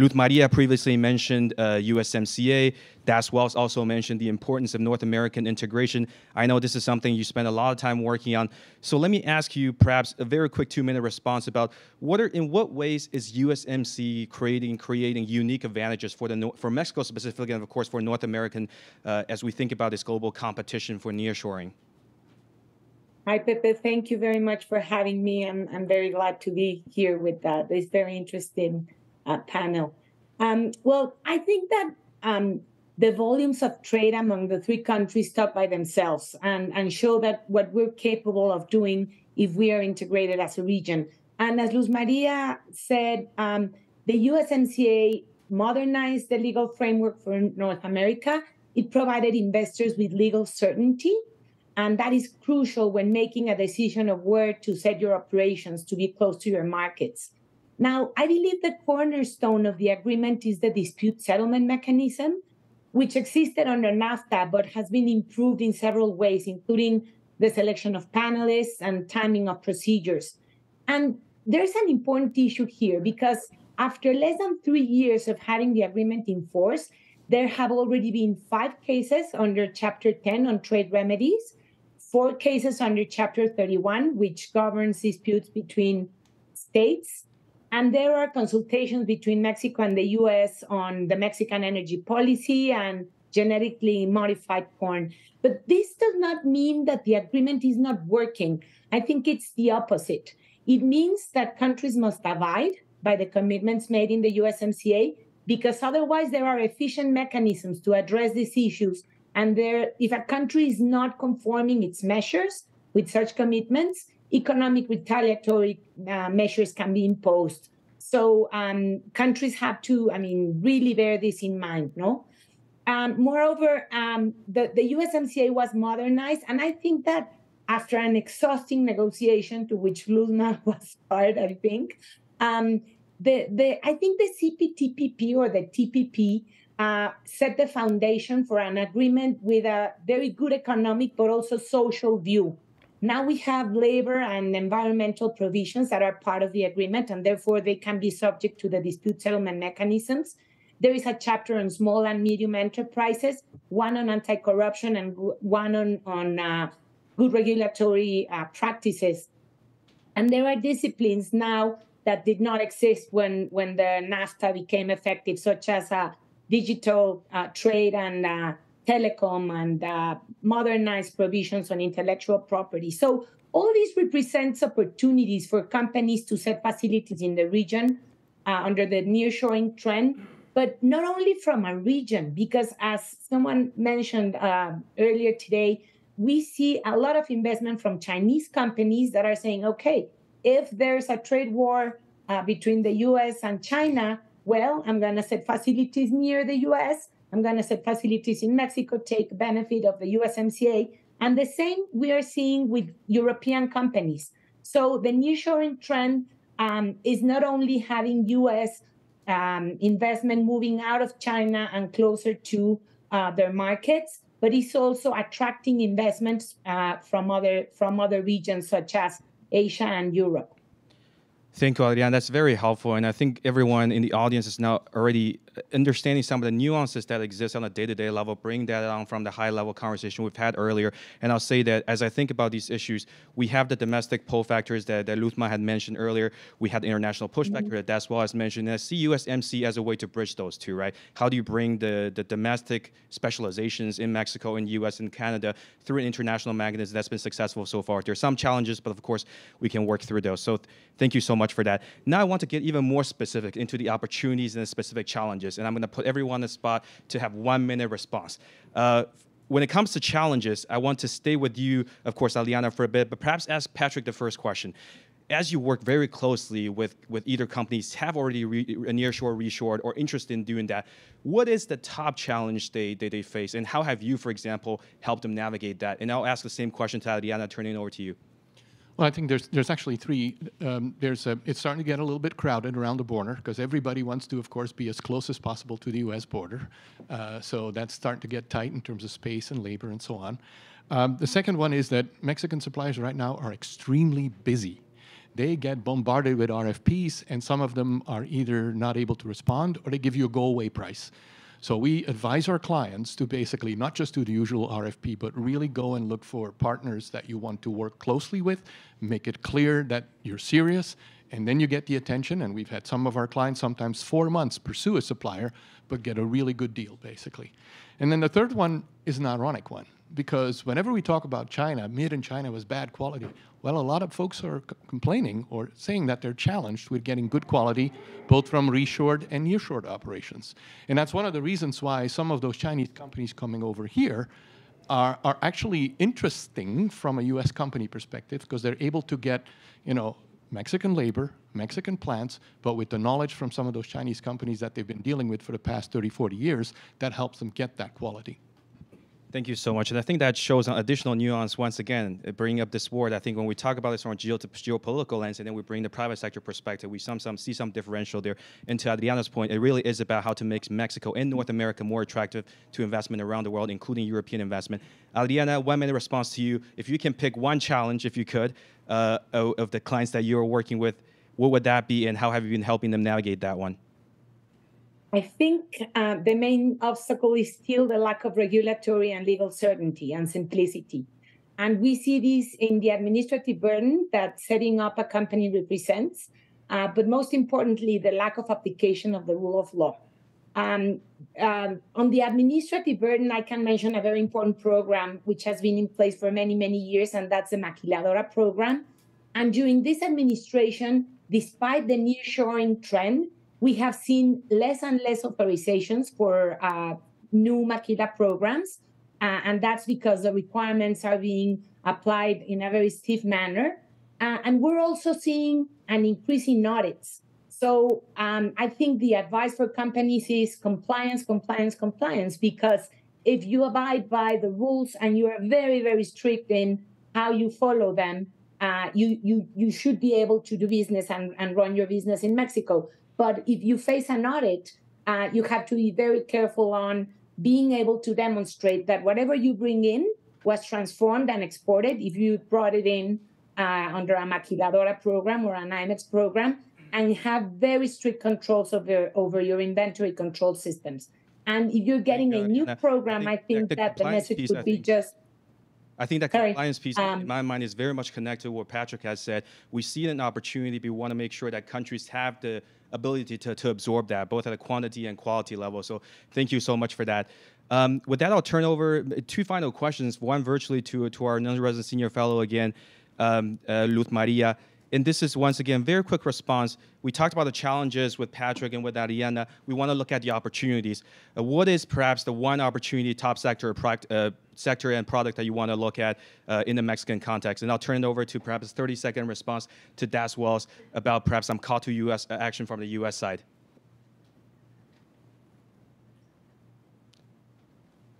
Luz Maria previously mentioned uh, USMCA. Das Wells also mentioned the importance of North American integration. I know this is something you spend a lot of time working on. So let me ask you perhaps a very quick two-minute response about what are in what ways is USMC creating creating unique advantages for the for Mexico specifically, and of course for North American uh, as we think about this global competition for nearshoring. Hi, Pepe. Thank you very much for having me. I'm, I'm very glad to be here with that. It's very interesting uh, panel. Um, well, I think that um, the volumes of trade among the three countries talk by themselves and, and show that what we're capable of doing if we are integrated as a region. And as Luz Maria said, um, the USMCA modernized the legal framework for North America. It provided investors with legal certainty. And that is crucial when making a decision of where to set your operations to be close to your markets. Now, I believe the cornerstone of the agreement is the dispute settlement mechanism, which existed under NAFTA but has been improved in several ways, including the selection of panelists and timing of procedures. And there's an important issue here because after less than three years of having the agreement in force, there have already been five cases under Chapter 10 on trade remedies, four cases under Chapter 31, which governs disputes between states, and there are consultations between Mexico and the US on the Mexican energy policy and genetically modified corn. But this does not mean that the agreement is not working. I think it's the opposite. It means that countries must abide by the commitments made in the USMCA because otherwise there are efficient mechanisms to address these issues. And there, if a country is not conforming its measures with such commitments, economic retaliatory uh, measures can be imposed. So um, countries have to, I mean, really bear this in mind, no? Um, moreover, um, the, the USMCA was modernized, and I think that after an exhausting negotiation to which Luzma was part, I think, um, the, the, I think the CPTPP or the TPP uh, set the foundation for an agreement with a very good economic but also social view now we have labor and environmental provisions that are part of the agreement, and therefore they can be subject to the dispute settlement mechanisms. There is a chapter on small and medium enterprises, one on anti-corruption and one on, on uh, good regulatory uh, practices. And there are disciplines now that did not exist when, when the NAFTA became effective, such as uh, digital uh, trade and uh, telecom and uh, modernized provisions on intellectual property. So all this represents opportunities for companies to set facilities in the region uh, under the nearshoring trend, but not only from a region, because as someone mentioned uh, earlier today, we see a lot of investment from Chinese companies that are saying, okay, if there's a trade war uh, between the US and China, well, I'm going to set facilities near the US I'm going to say facilities in Mexico take benefit of the USMCA. And the same we are seeing with European companies. So the nearshoring trend um, is not only having US um, investment moving out of China and closer to uh, their markets, but it's also attracting investments uh, from other from other regions such as Asia and Europe. Thank you, Adriana. That's very helpful. And I think everyone in the audience is now already understanding some of the nuances that exist on a day-to-day level, bring that on from the high-level conversation we've had earlier. And I'll say that as I think about these issues, we have the domestic pull factors that, that Luzma had mentioned earlier. We had the international push mm-hmm. factor that that's well as mentioned. And I see USMC as a way to bridge those two, right? How do you bring the, the domestic specializations in Mexico, in US, and Canada through an international mechanism that's been successful so far? There are some challenges, but of course, we can work through those. So th- thank you so much for that. Now I want to get even more specific into the opportunities and the specific challenges, and I'm going to put everyone on the spot to have one minute response. Uh, when it comes to challenges, I want to stay with you, of course, Aliana, for a bit, but perhaps ask Patrick the first question. As you work very closely with, with either companies have already re, nearshore, reshored, or interested in doing that, what is the top challenge they, they, they face, and how have you, for example, helped them navigate that? And I'll ask the same question to Aliana, turning it over to you. Well, I think there's there's actually three. Um, there's a, it's starting to get a little bit crowded around the border because everybody wants to, of course, be as close as possible to the U.S. border. Uh, so that's starting to get tight in terms of space and labor and so on. Um, the second one is that Mexican suppliers right now are extremely busy. They get bombarded with RFPs, and some of them are either not able to respond or they give you a go away price. So we advise our clients to basically not just do the usual RFP, but really go and look for partners that you want to work closely with, make it clear that you're serious, and then you get the attention. And we've had some of our clients sometimes four months pursue a supplier, but get a really good deal, basically. And then the third one is an ironic one because whenever we talk about China, made in China was bad quality. Well, a lot of folks are complaining or saying that they're challenged with getting good quality, both from reshored and nearshored operations. And that's one of the reasons why some of those Chinese companies coming over here are, are actually interesting from a U.S. company perspective because they're able to get, you know, Mexican labor, Mexican plants, but with the knowledge from some of those Chinese companies that they've been dealing with for the past 30, 40 years, that helps them get that quality. Thank you so much. And I think that shows an additional nuance once again, uh, bringing up this word. I think when we talk about this from a geo- geopolitical lens and then we bring the private sector perspective, we some, some see some differential there. And to Adriana's point, it really is about how to make Mexico and North America more attractive to investment around the world, including European investment. Adriana, one minute response to you. If you can pick one challenge, if you could, uh, of the clients that you're working with, what would that be and how have you been helping them navigate that one? I think uh, the main obstacle is still the lack of regulatory and legal certainty and simplicity. And we see this in the administrative burden that setting up a company represents, uh, but most importantly, the lack of application of the rule of law. Um, um, on the administrative burden, I can mention a very important program which has been in place for many, many years, and that's the Maquiladora program. And during this administration, despite the nearshoring trend, we have seen less and less authorizations for uh, new Maquila programs. Uh, and that's because the requirements are being applied in a very stiff manner. Uh, and we're also seeing an increase in audits. So um, I think the advice for companies is compliance, compliance, compliance, because if you abide by the rules and you are very, very strict in how you follow them, uh, you, you, you should be able to do business and, and run your business in Mexico. But if you face an audit, uh, you have to be very careful on being able to demonstrate that whatever you bring in was transformed and exported. If you brought it in uh, under a maquiladora program or an IMMEX program, and you have very strict controls over, over your inventory control systems. And if you're getting a new program, I think, I think that, that the message piece, would be just I think that Sorry. compliance piece, um, in my mind, is very much connected to what Patrick has said. We see an opportunity. We want to make sure that countries have the ability to, to absorb that, both at a quantity and quality level. So thank you so much for that. Um, with that, I'll turn over two final questions, one virtually to, to our non-resident senior fellow again, um, uh, Maria. And this is once again very quick response. We talked about the challenges with Patrick and with Ariana. We want to look at the opportunities. Uh, what is perhaps the one opportunity, top sector, uh, sector and product that you want to look at uh, in the Mexican context? And I'll turn it over to perhaps a 30 second response to Das Wells about perhaps some call to U.S. Uh, action from the U.S. side.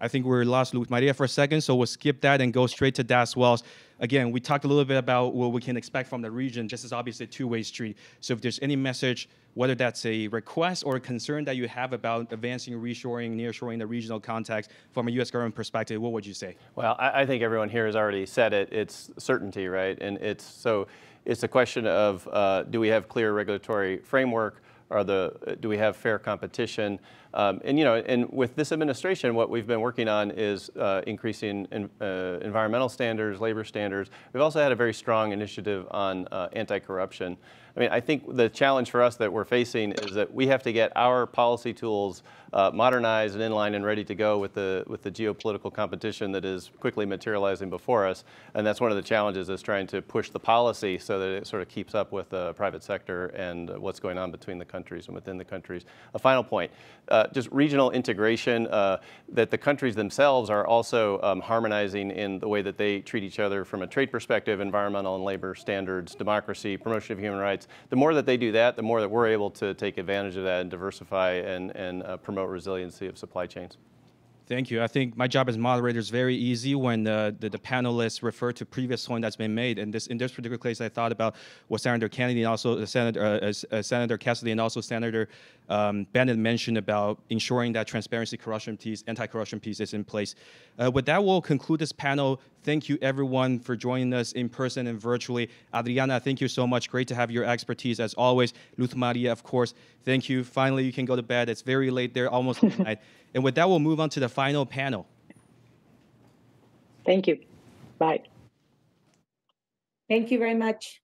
I think we lost Luz Maria for a second, so we'll skip that and go straight to Das Wells. Again, we talked a little bit about what we can expect from the region, just as obviously a two-way street. So if there's any message, whether that's a request or a concern that you have about advancing reshoring, nearshoring the regional context from a U.S. government perspective, what would you say? Well, I, I think everyone here has already said it. It's certainty, right? And it's so it's a question of uh, do we have clear regulatory framework? Are the do we have fair competition? Um, and you know, and with this administration, what we've been working on is uh, increasing in, uh, environmental standards, labor standards. We've also had a very strong initiative on uh, anti-corruption. I mean, I think the challenge for us that we're facing is that we have to get our policy tools uh, modernized and in line and ready to go with the with the geopolitical competition that is quickly materializing before us. And that's one of the challenges is trying to push the policy so that it sort of keeps up with the private sector and what's going on between the countries and within the countries. A final point. Uh, just regional integration, uh, that the countries themselves are also um, harmonizing in the way that they treat each other from a trade perspective, environmental and labor standards, democracy, promotion of human rights. The more that they do that, the more that we're able to take advantage of that and diversify and, and uh, promote resiliency of supply chains. Thank you. I think my job as moderator is very easy when the, the, the, panelists refer to previous point that's been made. And this, in this particular case, I thought about what Senator Kennedy and also Senator, uh, uh, Senator Cassidy and also Senator um, Bennet mentioned about ensuring that transparency, corruption piece, anti-corruption piece is in place. Uh, with that, we'll conclude this panel. Thank you, everyone, for joining us in person and virtually. Adriana, thank you so much. Great to have your expertise as always. Luz Maria, of course, thank you. Finally, you can go to bed. It's very late there, almost midnight. And with that, we'll move on to the final panel. Thank you. Bye. Thank you very much.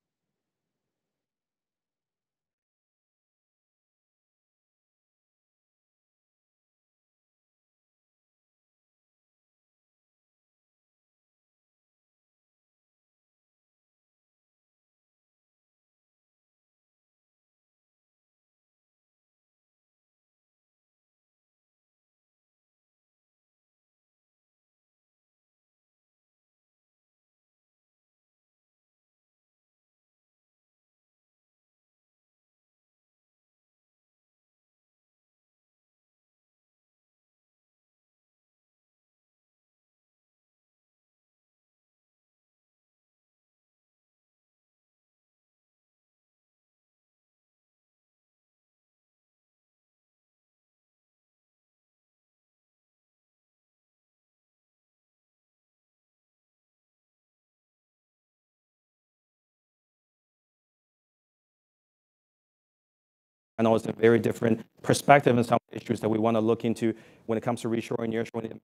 Know it's a very different perspective on some issues that we want to look into when it comes to reshoring, nearshoring.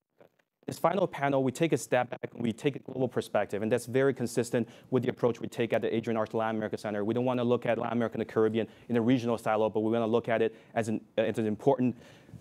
This final panel, we take a step back and we take a global perspective, and that's very consistent with the approach we take at the Adrienne Arsht Latin America Center. We don't want to look at Latin America and the Caribbean in a regional silo, but we want to look at it as an, as an important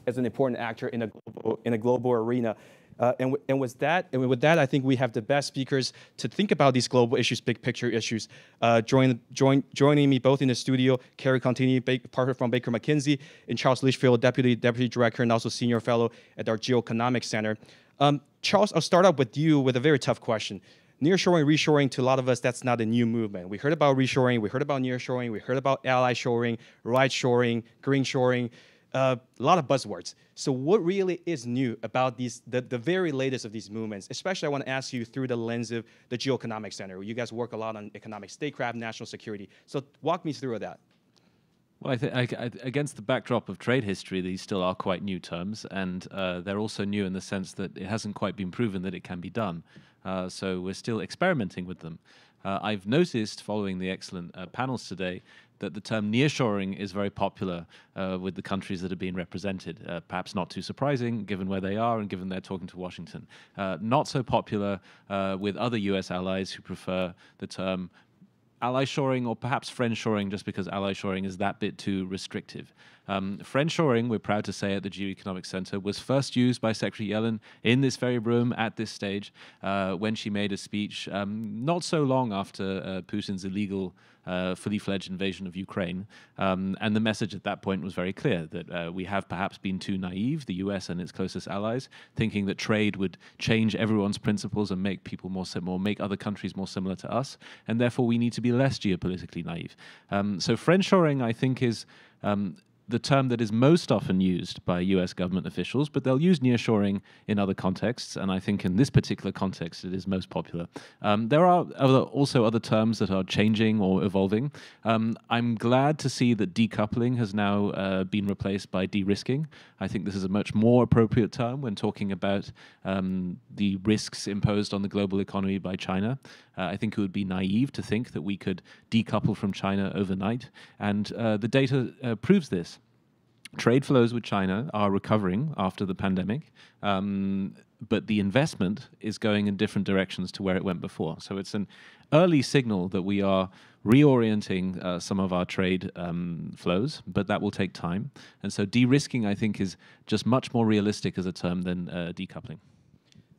as an important actor in a global, in a global arena. Uh, and, and with that, and with that, I think we have the best speakers to think about these global issues, big picture issues. Uh, join, join, joining me both in the studio, Kerry Contini, partner from Baker McKenzie, and Charles Litchfield, deputy deputy director and also senior fellow at our Geoeconomics Center. Um, Charles, I'll start out with you with a very tough question. Nearshoring, reshoring, to a lot of us, that's not a new movement. We heard about reshoring, we heard about nearshoring, we heard about ally shoring, right shoring, green shoring uh, a lot of buzzwords. So what really is new about these, the, the very latest of these movements? Especially I want to ask you through the lens of the Geoeconomic Center. where You guys work a lot on economic statecraft, national security. So walk me through that. Well, I think against the backdrop of trade history, these still are quite new terms, and uh, they're also new in the sense that it hasn't quite been proven that it can be done. Uh, so we're still experimenting with them. Uh, I've noticed, following the excellent uh, panels today, that the term nearshoring is very popular uh, with the countries that are being represented. Uh, perhaps not too surprising, given where they are and given they're talking to Washington. Uh, not so popular uh, with other U.S. allies who prefer the term ally shoring or perhaps friend shoring just because ally shoring is that bit too restrictive. Um, friend shoring, we're proud to say at the Geoeconomic Center, was first used by Secretary Yellen in this very room at this stage uh, when she made a speech um, not so long after uh, Putin's illegal uh, fully fledged invasion of Ukraine. Um, and the message at that point was very clear that uh, we have perhaps been too naive, the US and its closest allies, thinking that trade would change everyone's principles and make people more similar, make other countries more similar to us. And therefore, we need to be less geopolitically naive. Um, so, friendshoring, I think, is. Um, the term that is most often used by US government officials, but they'll use nearshoring in other contexts, and I think in this particular context it is most popular. Um, there are other, also other terms that are changing or evolving. Um, I'm glad to see that decoupling has now uh, been replaced by de risking. I think this is a much more appropriate term when talking about um, the risks imposed on the global economy by China. Uh, I think it would be naive to think that we could decouple from China overnight, and uh, the data uh, proves this. Trade flows with China are recovering after the pandemic, um, but the investment is going in different directions to where it went before. So it's an early signal that we are reorienting uh, some of our trade um, flows, but that will take time. And so de risking, I think, is just much more realistic as a term than uh, decoupling.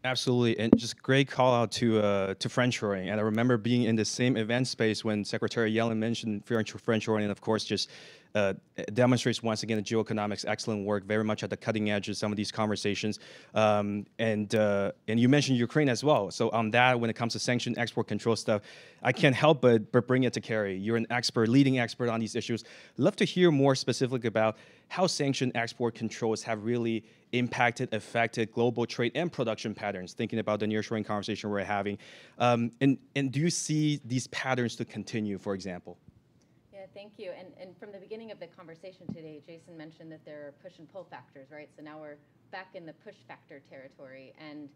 Absolutely, and just great call out to uh, to friendshoring. And I remember being in the same event space when Secretary Yellen mentioned friendshoring, and of course, just uh, demonstrates once again the geoeconomics excellent work, very much at the cutting edge of some of these conversations. Um, and uh, and you mentioned Ukraine as well. So on that, when it comes to sanction export control stuff, I can't help but but bring it to Kerry. You're an expert, leading expert on these issues. Love to hear more specific about how sanction export controls have really impacted, affected global trade and production patterns. Thinking about the nearshoring conversation we're having, um, and and do you see these patterns to continue, for example? Yeah, thank you. And, and from the beginning of the conversation today, Jason mentioned that there are push and pull factors, right? So now we're back in the push factor territory. And,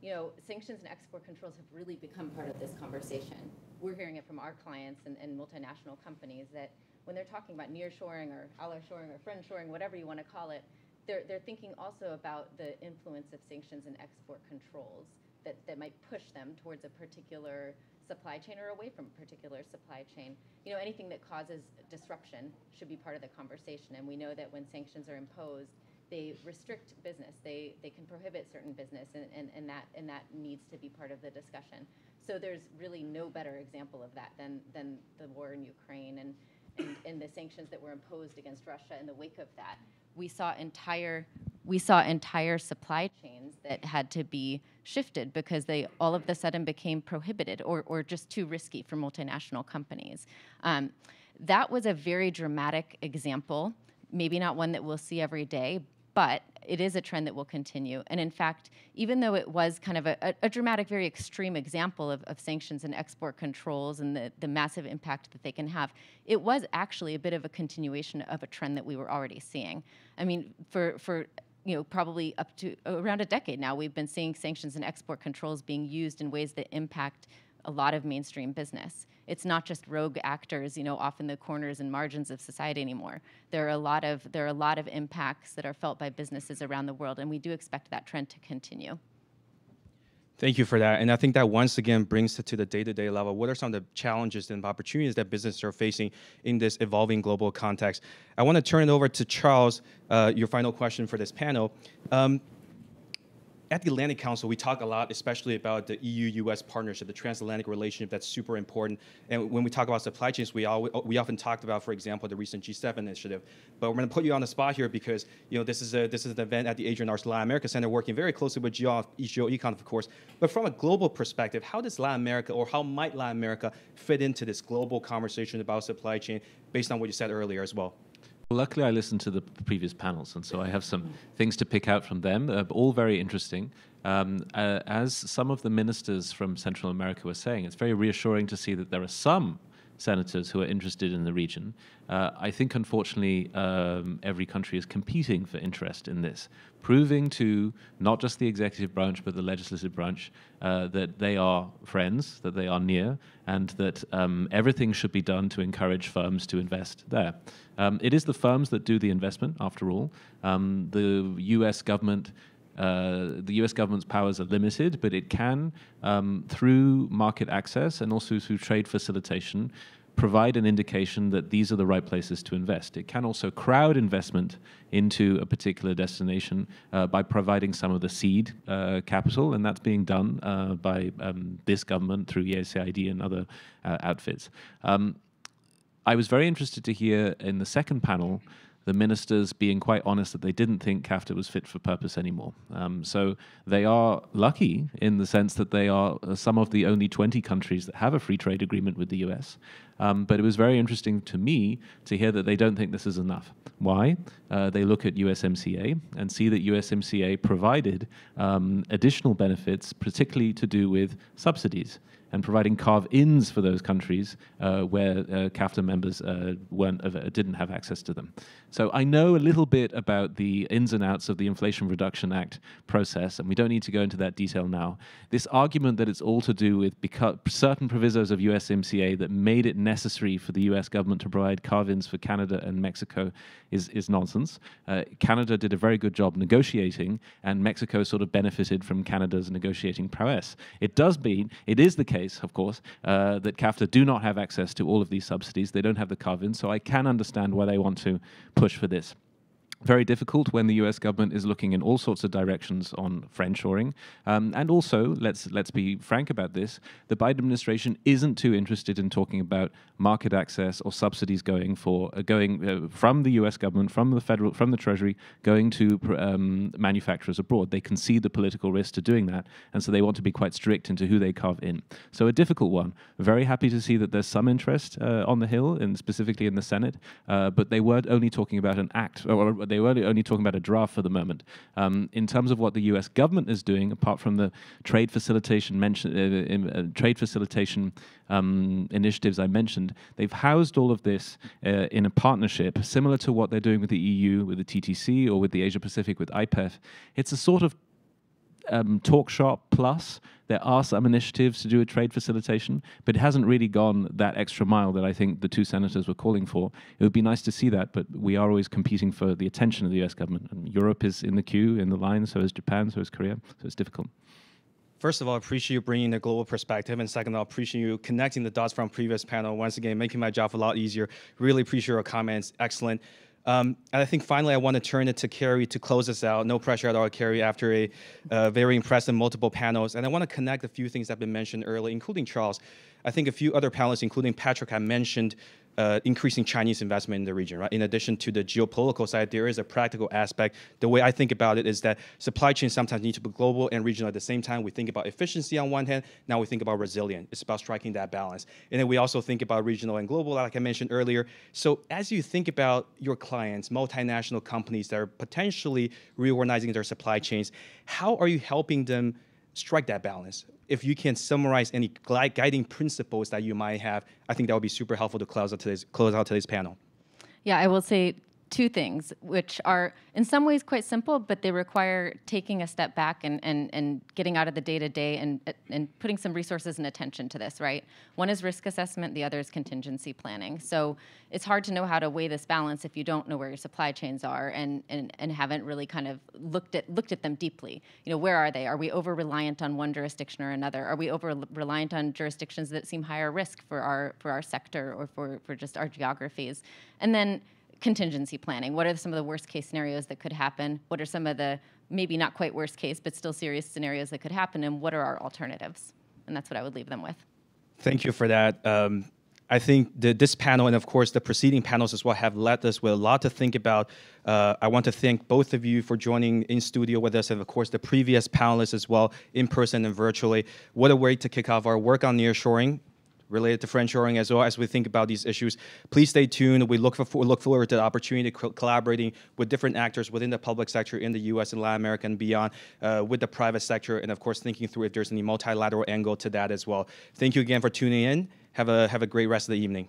you know, sanctions and export controls have really become part of this conversation. We're hearing it from our clients and, and multinational companies that when they're talking about nearshoring or ally shoring or friend shoring, whatever you want to call it, they're, they're thinking also about the influence of sanctions and export controls that, that might push them towards a particular supply chain or away from a particular supply chain. You know, anything that causes disruption should be part of the conversation. And we know that when sanctions are imposed, they restrict business. They they can prohibit certain business, and, and, and that and that needs to be part of the discussion. So there's really no better example of that than than the war in Ukraine and and, and the sanctions that were imposed against Russia in the wake of that. We saw entire we saw entire supply chains that had to be shifted because they all of a sudden became prohibited or, or just too risky for multinational companies. Um, that was a very dramatic example, maybe not one that we'll see every day, but it is a trend that will continue. And in fact, even though it was kind of a, a dramatic, very extreme example of, of, sanctions and export controls and the, the massive impact that they can have, it was actually a bit of a continuation of a trend that we were already seeing. I mean, for, for you know, probably up to around a decade now, we've been seeing sanctions and export controls being used in ways that impact a lot of mainstream business. It's not just rogue actors, you know, off in the corners and margins of society anymore. There are a lot of there are a lot of impacts that are felt by businesses around the world, and we do expect that trend to continue. Thank you for that. And I think that once again brings it to the day-to-day level. What are some of the challenges and opportunities that businesses are facing in this evolving global context? I want to turn it over to Charles, uh, your final question for this panel. Um, at the Atlantic Council, we talk a lot, especially about the EU-US partnership, the transatlantic relationship. That's super important. And when we talk about supply chains, we all we often talked about, for example, the recent G7 initiative. But we're going to put you on the spot here because you know this is a this is an event at the Adrienne Arsht Latin America Center, working very closely with Geo Econ, of course. But from a global perspective, how does Latin America, or how might Latin America fit into this global conversation about supply chain, based on what you said earlier as well? Luckily, I listened to the previous panels, and so I have some things to pick out from them, uh, all very interesting. Um, uh, as some of the ministers from Central America were saying, it's very reassuring to see that there are some senators who are interested in the region. Uh, I think, unfortunately, um, every country is competing for interest in this, proving to not just the executive branch but the legislative branch uh, that they are friends, that they are near, and that um, everything should be done to encourage firms to invest there. Um, it is the firms that do the investment, after all. Um, the U.S. government uh, the US government's powers are limited, but it can, um, through market access and also through trade facilitation, provide an indication that these are the right places to invest. It can also crowd investment into a particular destination uh, by providing some of the seed uh, capital, and that's being done uh, by um, this government through USAID and other uh, outfits. Um, I was very interested to hear in the second panel the ministers being quite honest that they didn't think CAFTA was fit for purpose anymore. Um, so they are lucky in the sense that they are uh, some of the only 20 countries that have a free trade agreement with the US. Um, but it was very interesting to me to hear that they don't think this is enough. Why? Uh, they look at USMCA and see that USMCA provided um, additional benefits, particularly to do with subsidies and providing carve-ins for those countries uh, where uh, CAFTA members uh, weren't uh, didn't have access to them. So I know a little bit about the ins and outs of the Inflation Reduction Act process, and we don't need to go into that detail now. This argument that it's all to do with certain provisos of USMCA that made it necessary for the US government to provide carve-ins for Canada and Mexico is, is nonsense. Uh, Canada did a very good job negotiating, and Mexico sort of benefited from Canada's negotiating prowess. It does mean, it is the case, of course, uh, that CAFTA do not have access to all of these subsidies. They don't have the carve-ins, so I can understand why they want to push for this very difficult when the U.S. government is looking in all sorts of directions on friendshoring, um, and also let's let's be frank about this: the Biden administration isn't too interested in talking about market access or subsidies going for uh, going uh, from the U.S. government, from the federal, from the Treasury, going to um, manufacturers abroad. They can see the political risk to doing that, and so they want to be quite strict into who they carve in. So a difficult one. Very happy to see that there's some interest uh, on the Hill, and specifically in the Senate, uh, but they weren't only talking about an act, or they were only talking about a draft for the moment. Um, in terms of what the U.S. government is doing, apart from the trade facilitation mention, uh, uh, trade facilitation um, initiatives I mentioned, they've housed all of this uh, in a partnership similar to what they're doing with the EU, with the TTC, or with the Asia Pacific with IPEF. It's a sort of um, Talk Shop Plus. There are some initiatives to do with trade facilitation, but it hasn't really gone that extra mile that I think the two senators were calling for. It would be nice to see that, but we are always competing for the attention of the US government. And Europe is in the queue, in the line, so is Japan, so is Korea, so it's difficult. First of all, I appreciate you bringing the global perspective. And second all, appreciate you connecting the dots from previous panel. Once again, making my job a lot easier. Really appreciate your comments. Excellent. Um, and I think finally, I want to turn it to Kerry to close us out. No pressure at all, Kerry, after a uh, very impressive multiple panels. And I want to connect a few things that have been mentioned earlier, including Charles. I think a few other panelists, including Patrick, have mentioned uh, increasing Chinese investment in the region, right? In addition to the geopolitical side, there is a practical aspect. The way I think about it is that supply chains sometimes need to be global and regional at the same time. We think about efficiency on one hand, now we think about resilience. It's about striking that balance. And then we also think about regional and global, like I mentioned earlier. So as you think about your clients, multinational companies that are potentially reorganizing their supply chains, how are you helping them strike that balance? if you can summarize any guiding principles that you might have, I think that would be super helpful to close out today's close out today's panel. Yeah, I will say two things, which are in some ways quite simple, but they require taking a step back and, and, and getting out of the day to day and and putting some resources and attention to this, right? One is risk assessment, the other is contingency planning. So it's hard to know how to weigh this balance if you don't know where your supply chains are and, and, and haven't really kind of looked at looked at them deeply. You know, where are they? Are we over reliant on one jurisdiction or another? Are we over reliant on jurisdictions that seem higher risk for our for our sector or for, for just our geographies? And then contingency planning. What are some of the worst case scenarios that could happen? What are some of the maybe not quite worst case, but still serious scenarios that could happen? And what are our alternatives? And that's what I would leave them with. Thank you for that. Um, I think the, this panel and of course the preceding panels as well have led us with a lot to think about. Uh, I want to thank both of you for joining in studio with us, and of course the previous panelists as well, in person and virtually. What a way to kick off our work on nearshoring related to French friendshoring as well as we think about these issues. Please stay tuned. We look for look forward to the opportunity to co collaborating with different actors within the public sector in the U.S. and Latin America and beyond, uh, with the private sector, and of course thinking through if there's any multilateral angle to that as well. Thank you again for tuning in. Have a have a great rest of the evening.